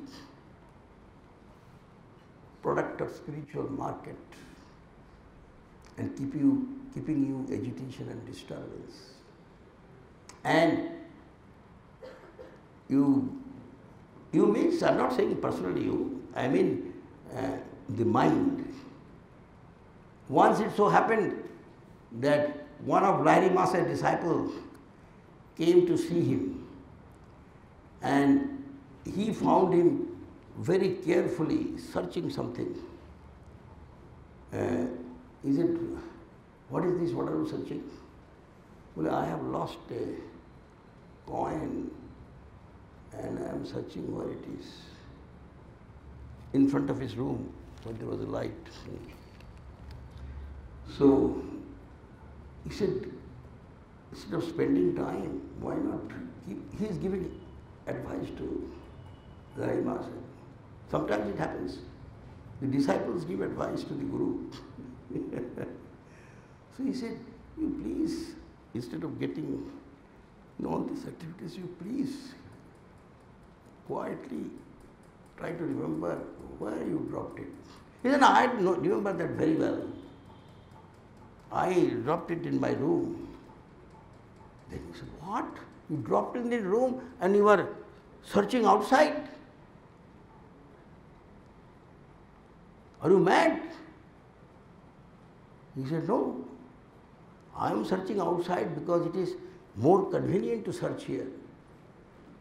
product of spiritual market and keep you, keeping you agitation and disturbance. And you, you means, I'm not saying personally you, I mean uh, the mind. Once it so happened that one of Lahiri Mahasaya's disciples came to see him and he found him very carefully searching something. Uh, is it, what is this, what are you searching? Well, I have lost a coin and I am searching where it is. In front of his room, but there was a light. So he said, instead of spending time, why not? Keep, he is giving advice to Lahiri Mahasaya. Sometimes it happens. The disciples give advice to the Guru. (laughs) so he said, you please, instead of getting know, all these activities, you please quietly try to remember where you dropped it. Said, I remember that very well. I dropped it in my room. Then he said, What? You dropped in the room and you were searching outside? Are you mad? He said, No. I am searching outside because it is more convenient to search here.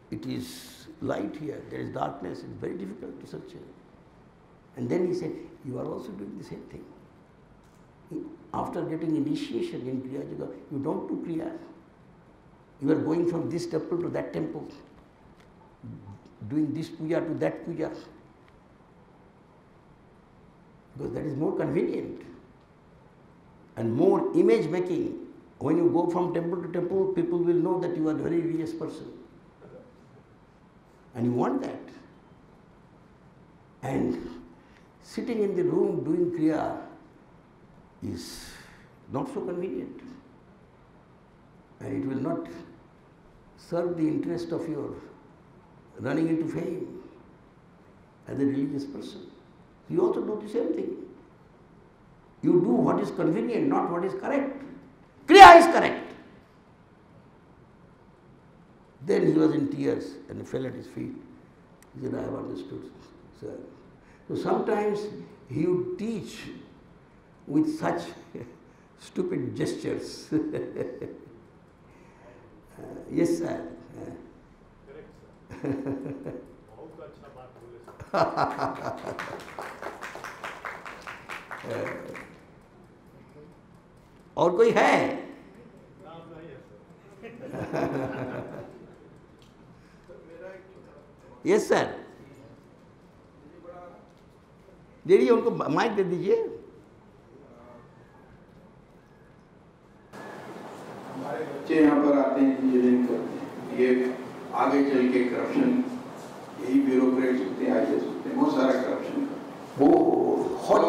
It is light here, there is darkness, it's very difficult to search here. And then he said, You are also doing the same thing. After getting initiation in Kriya Yoga, you don't do Kriya. You are going from this temple to that temple, doing this puja to that puja. Because that is more convenient and more image making. When you go from temple to temple, people will know that you are a very religious person. And you want that. And sitting in the room doing Kriya is not so convenient. And it will not serve the interest of your running into fame as a religious person. You also do the same thing. You do what is convenient, not what is correct. Kriya is correct. Then he was in tears and he fell at his feet. He said, I have understood, sir. So sometimes he would teach with such (laughs) stupid gestures. (laughs) uh, yes, sir. Uh, correct sir (laughs) बहुत अच्छा बात बोले sir और कोई है नाम नहीं है सर यस सर दे दीजिए उनको माइक दे दीजिए। हमारे बच्चे यहाँ पर आते हैं इंजीनियरिंग करते हैं। ये आगे चल के करप्शन यही ब्यूरोक्रेट्स होते हैं आई होते हैं बहुत सारा करप्शन वो और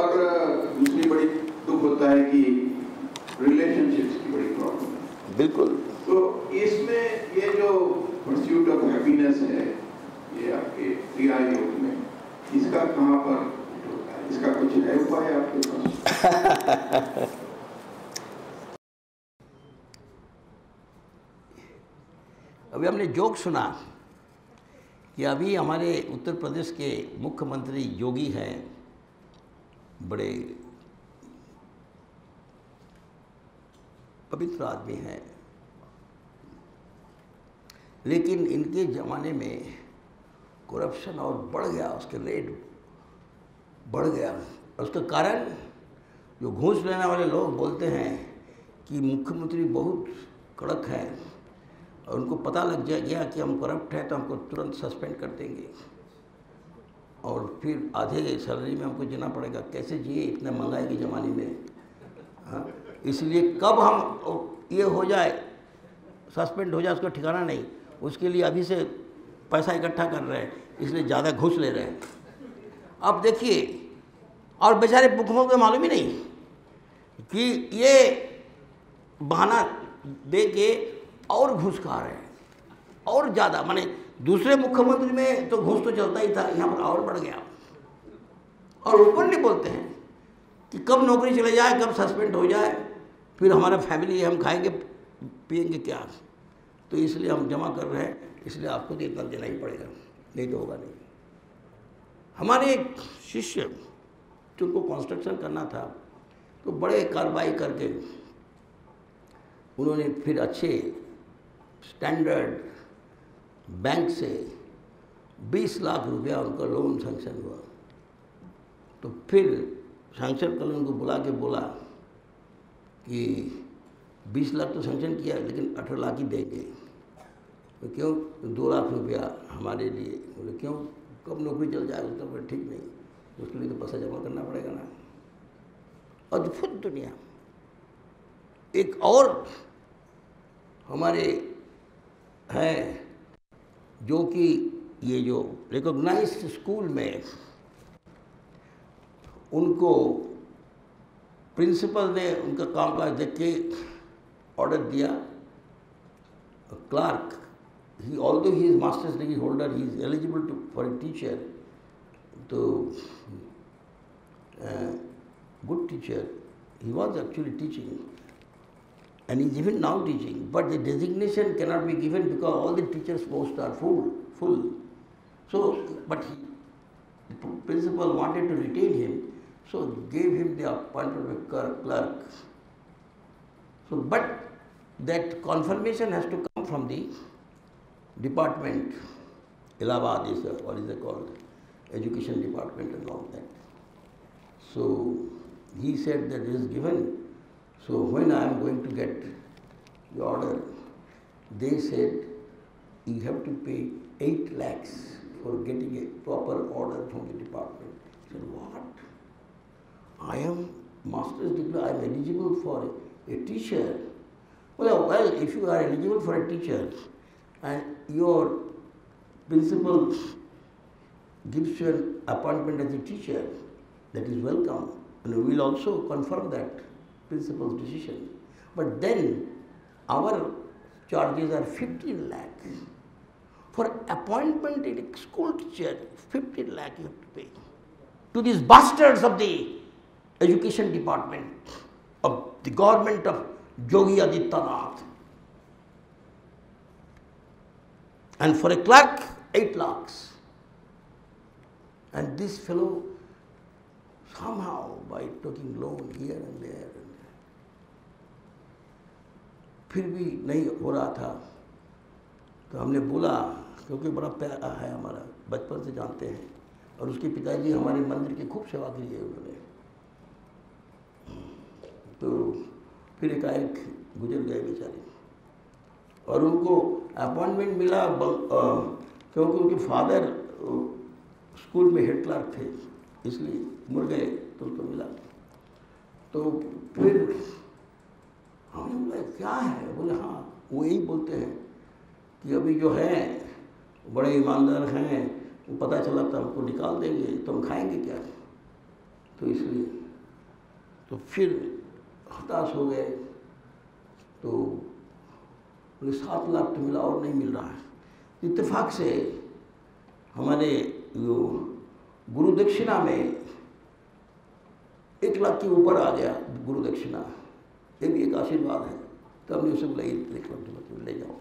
दूसरी बड़ी दुख होता है कि रिलेशनशिप्स की बड़ी प्रॉब्लम बिल्कुल। तो इसमें ये जो परस्यूट ऑफ़ हैप्पीनेस है ये आपके क्रिया योग में इसका कहाँ पर इसका कुछ है उपाय आपके पास? (laughs) अभी हमने जोक सुना कि अभी हमारे उत्तर प्रदेश के मुख्यमंत्री योगी हैं बड़े पवित्र आदमी हैं। लेकिन इनके ज़माने में करप्शन और बढ़ गया, उसके रेट बढ़ गया। उसका कारण, जो घूस लेने वाले लोग बोलते हैं कि मुख्यमंत्री बहुत कड़क है और उनको पता लग जाए गया कि हम करप्ट हैं तो हमको तुरंत सस्पेंड कर देंगे। और फिर आधे सैलरी में हमको जीना पड़ेगा। कैसे जिए इतने महँगाई के ज़माने में? हाँ। इसलिए कब हम, ये हो जाए सस्पेंड हो जाए, उसका ठिकाना नहीं, उसके लिए अभी से पैसा इकट्ठा कर रहे हैं, इसलिए ज़्यादा घूस ले रहे हैं। अब देखिए, और बेचारे मुख्यमंत्री को मालूम ही नहीं कि ये बहाना दे के और घूस खा रहे हैं, और ज़्यादा। माने दूसरे मुख्यमंत्री में तो घूस तो चलता ही था, यहाँ पर और बढ़ गया। और ओपनली बोलते हैं कि कब नौकरी चले जाए, कब सस्पेंड हो जाए फिर हमारा फैमिली हम खाएँगे पिएँगे क्या? तो इसलिए हम जमा कर रहे हैं, इसलिए आपको तो इतना देना ही पड़ेगा, नहीं तो होगा नहीं। हमारे एक शिष्य जिनको कंस्ट्रक्शन करना था तो बड़े कार्रवाई करके उन्होंने फिर अच्छे स्टैंडर्ड बैंक से 20 लाख रुपया उनका लोन सैंक्शन हुआ। तो फिर सैंक्शन कर उनको बुला के बोला कि 20 लाख तो सेंक्शन किया, लेकिन अठारह लाख ही देंगे। तो क्यों? दो लाख रुपया हमारे लिए। बोले, क्यों? कब नौकरी चल जाएगा तो फिर ठीक नहीं। उसके लिए तो पैसा जमा करना पड़ेगा ना। अद्भुत दुनिया। एक और हमारे हैं जो कि ये जो रिकॉग्नाइज स्कूल में उनको प्रिंसिपल ने उनका काम काज देख के ऑर्डर दिया Clark he although he is master's degree holder he is eligible to for a teacher to uh, good teacher he was actually teaching and he is even now teaching but the designation cannot be given because all the teachers posts are full full so but he, the principal wanted to retain him so gave him the appointment of clerk so but that confirmation has to come from the department, Allahabad is, what is it called, education department and all that. So he said that it is given. So when I am going to get the order, they said you have to pay 8 lakhs for getting a proper order from the department. I said, what? I am master's degree, I am eligible for a, teacher. Well, well, if you are eligible for a teacher, and your principal gives you an appointment as a teacher, that is welcome. And we will also confirm that principal's decision. But then our charges are 15 lakh. For appointment in a school teacher, 15 lakh you have to pay. To these bastards of the education department of the government of Yogi Adityanath. And for a clerk at lakh and this fellow somehow by talking loan here and there फिर भी नहीं हो रहा था। तो हमने बोला, क्योंकि बड़ा प्यारा है हमारा, बचपन से जानते हैं। और उसके पिताजी हमारे मंदिर की खूब सेवा के लिए उन्होंने तो फिर एकाएक गुजर गए बेचारे। और उनको अपॉइंटमेंट मिला क्योंकि उनके फादर स्कूल में हेड क्लार्क थे, इसलिए मुड़ गए तो उनको मिला। तो फिर हमने बोला, क्या है? बोले हाँ वो यही बोलते हैं कि अभी जो है, बड़े ईमानदार हैं, वो पता चला तो हमको निकाल देंगे तो हम खाएँगे क्या? तो इसलिए तो फिर हताश हो गए तो बोले सात लाख तो मिला और नहीं मिल रहा है। इत्तेफाक से हमारे जो गुरु दक्षिणा में एक लाख के ऊपर आ गया गुरु दक्षिणा। ये भी एक आशीर्वाद है। तो हमने उसे बोला एक लाख ले जाओ।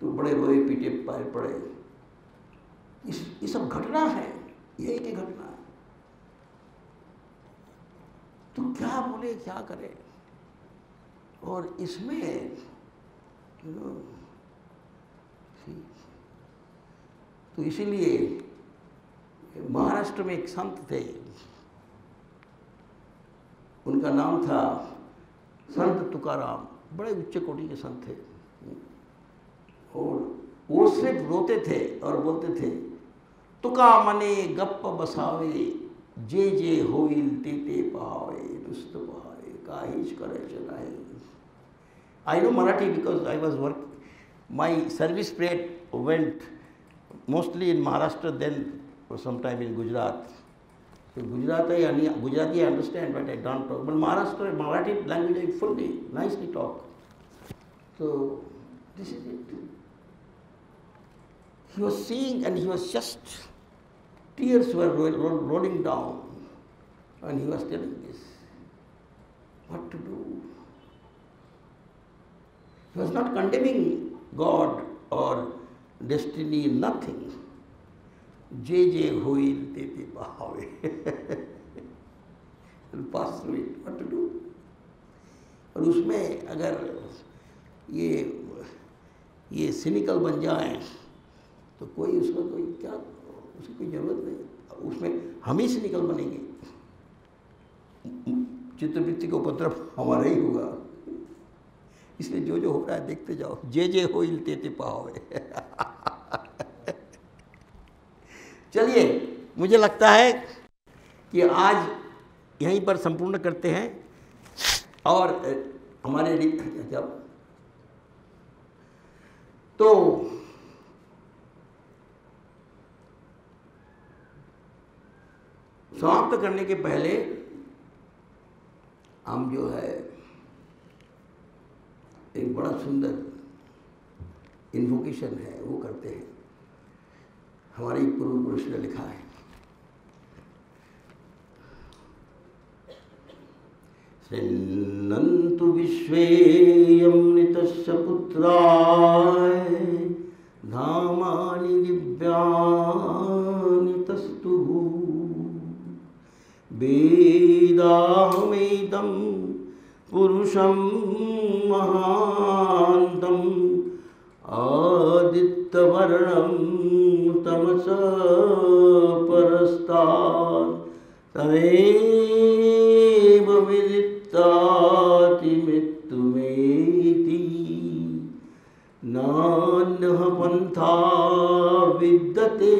तो बड़े रोए, पीटे पाए पड़े। इस, ये सब घटना है, यही की घटना है। तो क्या बोले, क्या करे? और इसमें तो इसीलिए महाराष्ट्र में एक संत थे। उनका नाम था संत तुकाराम। बड़े उच्च कोटि के संत थे। और वो सिर्फ़ रोते थे और बोलते थे, तुका मने गप्प बसावे जे जे हो ते ते पहावे नुसतं पहावे, काहीच करायचं नाही. I know Marathi because I was work my service plate went mostly in Maharashtra then sometime in Gujarat Gujarat I आणि Gujarati I understand but I don't talk but Maharashtra Marathi language I fully nicely talk so this is it he was seeing and he was just tears were roll, roll, rolling down. And he was telling this, what to do? He was not condemning God or destiny, nothing. जे जे होईल ते ते पाहावे (laughs) pass through it what to do और उसमें अगर ये ये cynical बन जाए तो कोई उसमें कोई क्या उसकी कोई ज़रूरत नहीं उसमें हम ही सिनिकल बनेंगे। चित्रवृत्ति का उपद्रव हमारा ही होगा। इसलिए जो जो हो रहा है देखते जाओ। जे जे हो ते ते पाओगे चलिए, मुझे लगता है कि आज यहीं पर संपूर्ण करते हैं। और हमारे लिए तो समाप्त करने के पहले हम जो है एक बड़ा सुंदर इन्वोकेशन है, वो करते हैं। हमारे पूर्व पुरुष ने लिखा है। श्रृण्वन्तु विश्वेऽयमृतस्य पुत्राय धामानि दिव्यानि तस्तुः। वेदाहमेदं पुरुषं महान्तम् आदित्यवर्णं तमस परस्तात् तमेव विदित्ताति मृत्युमेति नान्यः पन्था विद्यते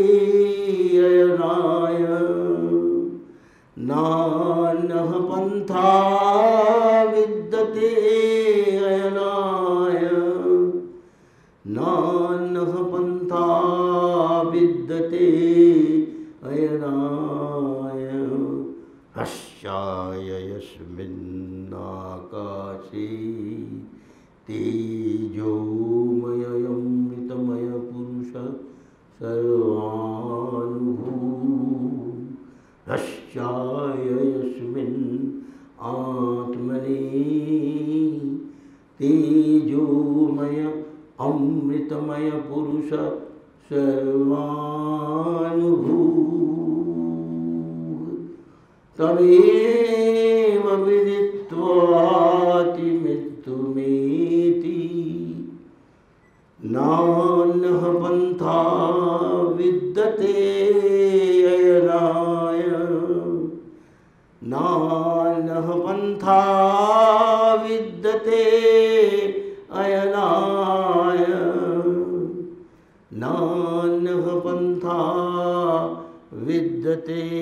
अयनाय नान्यः पन्था विद्यते अयनाय। नान्यः पन्था विद्यते अयनाय। हर्षाय यस्मिन्नाकाशे तेजोमयमृतमयपुरुष सर्वानुभू श्चायस्मिन् आत्मनि तेजोमय अमृतमयपुरुष सर्वानुभू। विदित्वातिमित्तुमेति नान्नः पन्था ते अयनाय नान्यः पन्था विद्यते।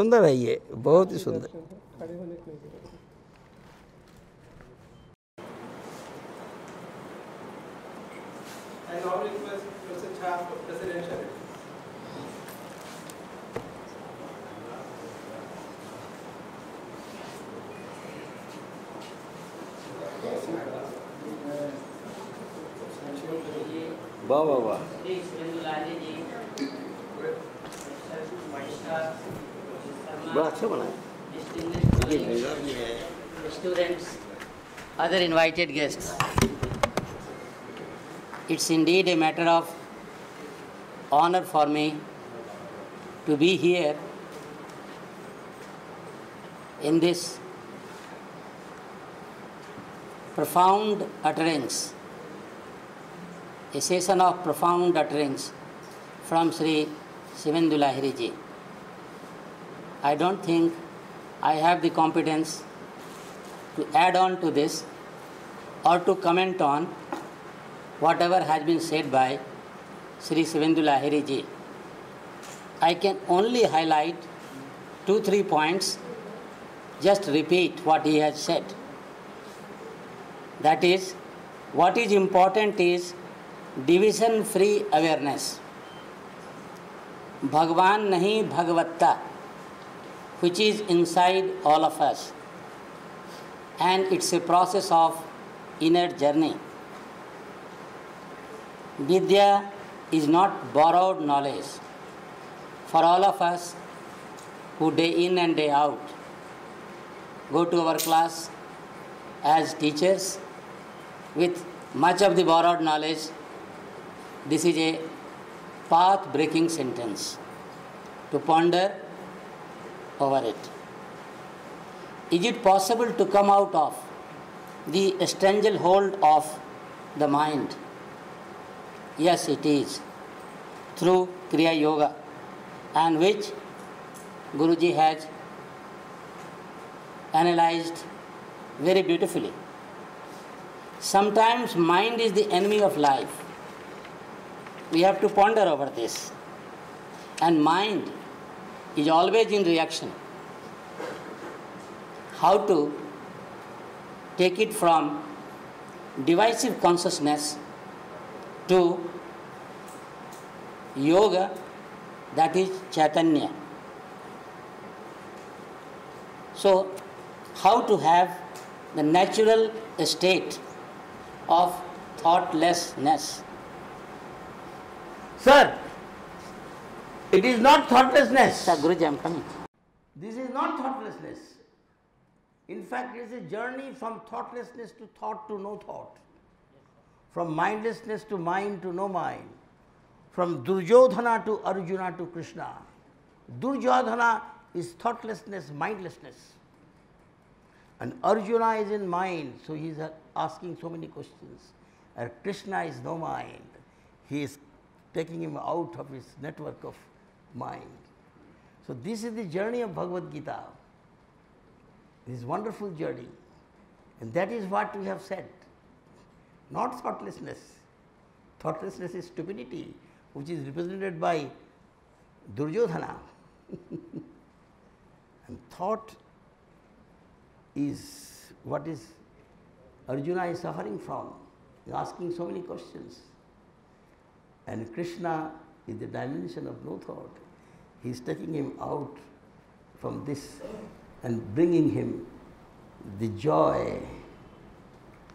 सुंदर है ये बहुत ही सुंदर। Invited guests. It's indeed a matter of honor for me to be here in this profound utterance, a session of profound utterance from Sri Lahiri ji. I don't think I have the competence to add on to this or to comment on whatever has been said by Sri Sivendu Lahiri ji. I can only highlight two, three points, just repeat what he has said. That is, what is important is division free awareness. Bhagwan nahi bhagavatta, which is inside all of us. And it's a process of inner journey. Vidya is not borrowed knowledge. For all of us who day in and day out go to our class as teachers with much of the borrowed knowledge, this is a path breaking sentence to ponder over it. Is it possible to come out of the stranglehold of the mind? Yes, it is through Kriya Yoga, and which Guruji has analyzed very beautifully. Sometimes mind is the enemy of life. We have to ponder over this. And mind is always in reaction. How to take it from divisive consciousness to yoga, that is Chaitanya. So, how to have the natural state of thoughtlessness. Sir, it is not thoughtlessness. Sir, Guruji, I am coming. This is not thoughtlessness. In fact, it is a journey from thoughtlessness to thought to no thought, from mindlessness to mind to no mind, from Duryodhana to Arjuna to Krishna. Duryodhana is thoughtlessness, mindlessness. And Arjuna is in mind, so he is asking so many questions. And Krishna is no mind. He is taking him out of his network of mind. So this is the journey of Bhagavad Gita. This wonderful journey. And that is what we have said. Not thoughtlessness. Thoughtlessness is stupidity, which is represented by Duryodhana. (laughs) and thought is what is Arjuna is suffering from, He's asking so many questions. And Krishna is the dimension of no thought. He is taking him out from this and bringing him the joy,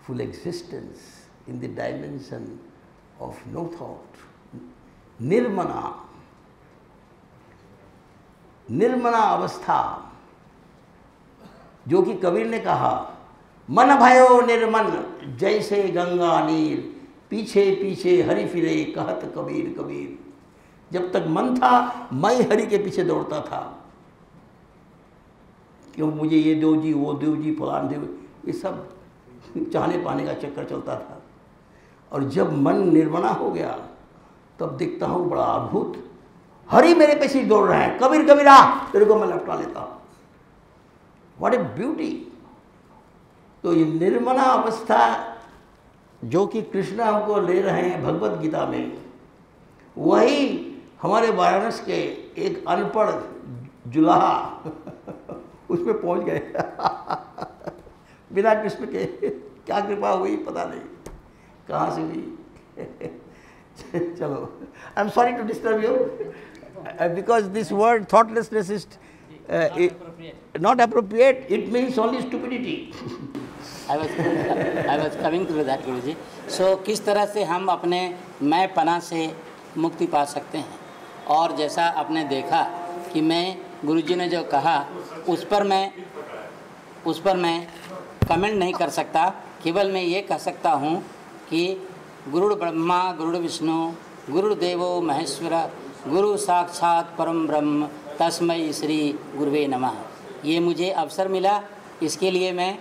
full existence in the dimension of no thought. Nirmana. Nirmala अवस्था जो कि कबीर ने कहा मन भयो निर्मन जैसे गंगा नीर पीछे पीछे हरि फिरे कहत कबीर कबीर जब तक मन था मैं हरि के पीछे दौड़ता था क्यों मुझे ये दो जी, वो देव जी, फलान देव ये सब चाहने पाने का चक्कर चलता था। और जब मन निर्मणा हो गया, तब देखता हूँ बड़ा अद्भुत। हरि मेरे पीछे दौड़ रहे हैं। कबीर, कबीरा, तेरे को मैं लपटा लेता हूँ। वॉट ए ब्यूटी तो ये निर्मला अवस्था जो कि कृष्ण हमको ले रहे हैं भगवत गीता में, वही हमारे वाराणस के एक अनपढ़ जुलाहा उसमें पहुँच गए। (laughs) बिना कृष्ण के, क्या कृपा हुई पता नहीं। कहाँ से हुई? (laughs) चलो I am sorry to disturb you because this word thoughtlessness is not appropriate it it means stupidity I was was, I was coming to that Guruji. So, किस तरह से हम अपने मैं पना से मुक्ति पा सकते हैं? और जैसा आपने देखा कि मैं, गुरुजी ने जो कहा उस पर मैं, उस पर मैं कमेंट नहीं कर सकता। केवल मैं ये कह सकता हूँ कि गुरुड़ ब्रह्मा गुरुड़ विष्णु गुरुदेवो महेश्वर, गुरु साक्षात परम ब्रह्म तस्मय श्री गुरुवे नमः। ये मुझे अवसर मिला। इसके लिए मैं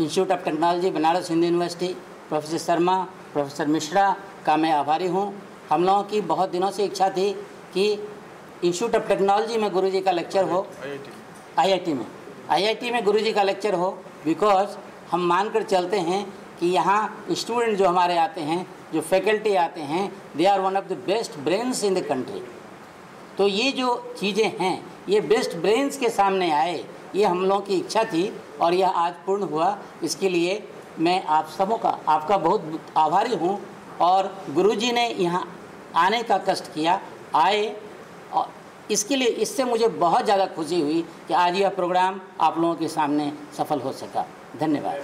institute of technology Banaras Hindu university professor Sharma professor Mishra का मैं आभारी हूँ। हम लोगों की बहुत दिनों से इच्छा थी कि इंस्टीट्यूट ऑफ़ टेक्नोलॉजी में गुरुजी का लेक्चर हो। आईआईटी में। आईआईटी में गुरुजी का लेक्चर हो बिकॉज़ हम मानकर चलते हैं कि यहाँ स्टूडेंट जो हमारे आते हैं, जो फैकल्टी आते हैं they are one of the best brains in the country तो ये जो चीज़ें हैं, ये बेस्ट ब्रेन्स के सामने आए, ये हम लोगों की इच्छा थी और यह आज पूर्ण हुआ। इसके लिए मैं आप सबों का, आपका बहुत आभारी हूँ और गुरुजी ने यहाँ आने का कष्ट किया। आए इसके लिए इससे मुझे बहुत ज़्यादा खुशी हुई कि आज यह प्रोग्राम आप लोगों के सामने सफल हो सका। धन्यवाद।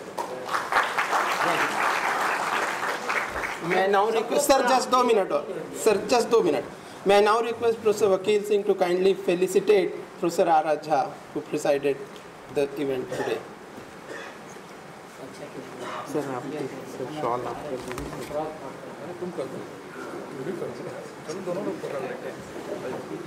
मैं नाउ रिक्वेस्ट सर जस्ट दो मिनट और सर जस्ट दो मिनट मैं now request professor Vakil Singh to kindly felicitate professor R R Jha who presided the event today. Sir आप सर शॉल आप तुम कर दो। दो। दोनों लोग पकड़ लेते हैं।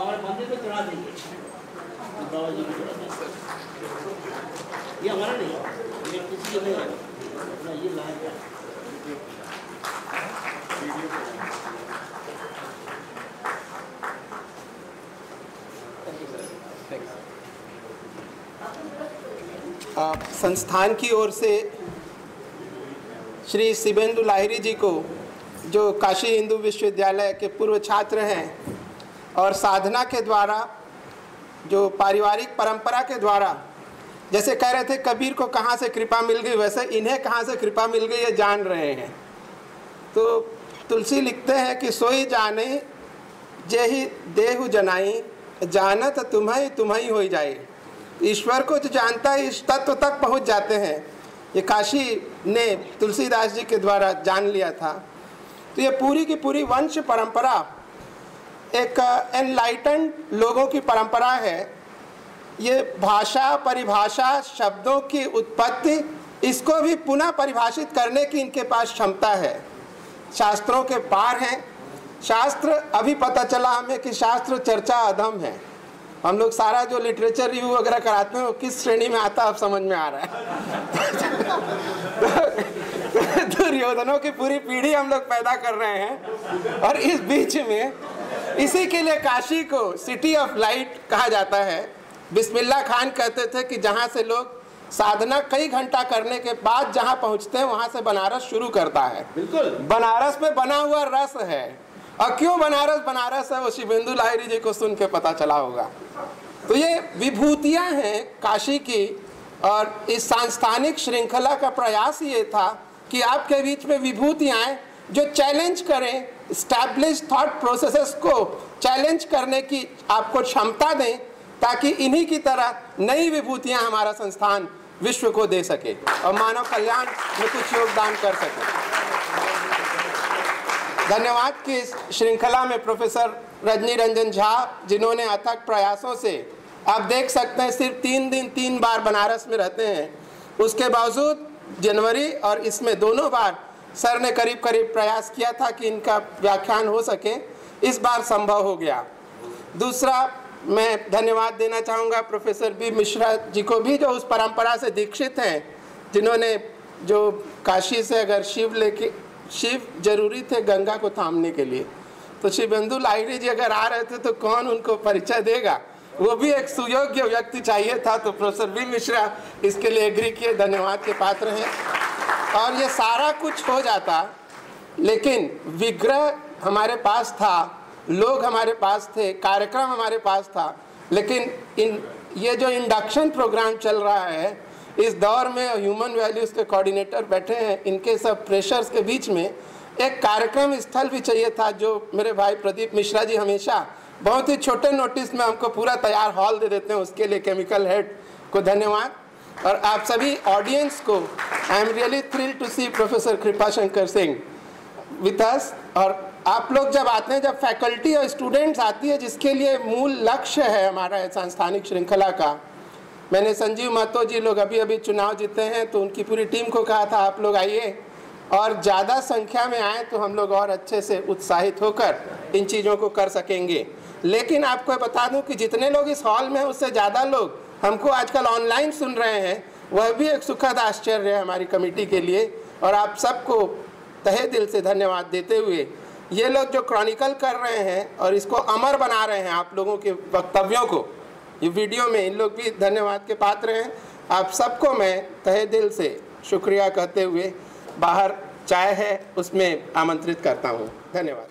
हमारे मंदिर पे चढ़ा देंगे। बाबा जी को ये हमारा नहीं ये किसी नहीं है। ये लाइन का आ, संस्थान की ओर से श्री शिवेंदु लाहिरी जी को जो काशी हिंदू विश्वविद्यालय के पूर्व छात्र हैं और साधना के द्वारा, जो पारिवारिक परंपरा के द्वारा, जैसे कह रहे थे कबीर को कहाँ से कृपा मिल गई, वैसे इन्हें कहाँ से कृपा मिल गई ये जान रहे हैं। तो तुलसी लिखते हैं कि सोई जाने जे ही देहु जनाई, जानत तुम्हें तुम्हें हो जाए। ईश्वर को जो जानता है, इस तत्व तक पहुँच जाते हैं। ये काशी ने तुलसीदास जी के द्वारा जान लिया था। तो ये पूरी की पूरी वंश परंपरा एक एनलाइटन लोगों की परंपरा है। ये भाषा, परिभाषा शब्दों की उत्पत्ति, इसको भी पुनः परिभाषित करने की इनके पास क्षमता है। शास्त्रों के पार हैं। शास्त्र अभी पता चला हमें कि शास्त्र चर्चा अधम है। हम लोग सारा जो लिटरेचर रिव्यू वगैरह कराते हैं, वो किस श्रेणी में आता है, अब समझ में आ रहा है। (laughs) दुर्योधनों की पूरी पीढ़ी हम लोग पैदा कर रहे हैं और इस बीच में इसी के लिए काशी को सिटी ऑफ़ लाइट कहा जाता है। बिस्मिल्ला खान कहते थे कि जहाँ से लोग साधना कई घंटा करने के बाद जहाँ पहुँचते हैं वहाँ से बनारस शुरू करता है। बिल्कुल। बनारस में बना हुआ रस है। और क्यों बनारस बनारस है वो शिवेंदु लाहिरी जी को सुन के पता चला होगा। तो ये विभूतियाँ हैं काशी की और इस सांस्थानिक श्रृंखला का प्रयास ये था कि आपके बीच में विभूतियाँ जो चैलेंज करें स्टैब्लिश थॉट प्रोसेसेस को चैलेंज करने की आपको क्षमता दें, ताकि इन्हीं की तरह नई विभूतियाँ हमारा संस्थान विश्व को दे सके और मानव कल्याण में कुछ योगदान कर सके। धन्यवाद की इस श्रृंखला में प्रोफेसर रजनी रंजन झा, जिन्होंने अथक प्रयासों से, आप देख सकते हैं सिर्फ़ तीन दिन, तीन बार बनारस में रहते हैं। उसके बावजूद जनवरी और इसमें दोनों बार सर ने करीब करीब प्रयास किया था कि इनका व्याख्यान हो सके। इस बार संभव हो गया। दूसरा, मैं धन्यवाद देना चाहूँगा प्रोफेसर बी मिश्रा जी को भी, जो उस परंपरा से दीक्षित हैं, जिन्होंने जो काशी से अगर शिव लेके, शिव ज़रूरी थे गंगा को थामने के लिए। तो शिव शिवेंदु लाहिड़ी जी अगर आ रहे थे तो कौन उनको परिचय देगा? वो भी एक सुयोग्य व्यक्ति चाहिए था तो प्रोफेसर बी मिश्रा इसके लिए एग्री किए, धन्यवाद के पात्र हैं। और ये सारा कुछ हो जाता, लेकिन विग्रह हमारे पास था, लोग हमारे पास थे, कार्यक्रम हमारे पास था, लेकिन इन, ये जो इंडक्शन प्रोग्राम चल रहा है, इस दौर में ह्यूमन वैल्यूज़ के कोऑर्डिनेटर बैठे हैं, इनके सब प्रेशर्स के बीच में एक कार्यक्रम स्थल भी चाहिए था, जो मेरे भाई प्रदीप मिश्रा जी हमेशा बहुत ही छोटे नोटिस में हमको पूरा तैयार हॉल दे देते हैं, उसके लिए केमिकल हेड को धन्यवाद। और आप सभी ऑडियंस को I am really thrill to see professor Kripa Shankar Singh with us और आप लोग जब आते हैं, जब फैकल्टी और स्टूडेंट्स आती है, जिसके लिए मूल लक्ष्य है हमारा सांस्थानिक श्रृंखला का, मैंने संजीव महतो जी लोग अभी अभी चुनाव जीते हैं तो उनकी पूरी टीम को कहा था, आप लोग आइए। और ज़्यादा संख्या में आए तो हम लोग और अच्छे से उत्साहित होकर इन चीज़ों को कर सकेंगे। लेकिन आपको बता दूँ कि जितने लोग इस हॉल में हैं, उससे ज़्यादा लोग हमको आजकल ऑनलाइन सुन रहे हैं। वह भी एक सुखद आश्चर्य है हमारी कमेटी के लिए। और आप सबको तहे दिल से धन्यवाद देते हुए ये लोग जो क्रॉनिकल कर रहे हैं और इसको अमर बना रहे हैं आप लोगों के वक्तव्यों को, ये वीडियो में इन लोग भी धन्यवाद के पात्र हैं। आप सबको मैं तहे दिल से शुक्रिया कहते हुए बाहर चाय है, उसमें आमंत्रित करता हूँ। धन्यवाद।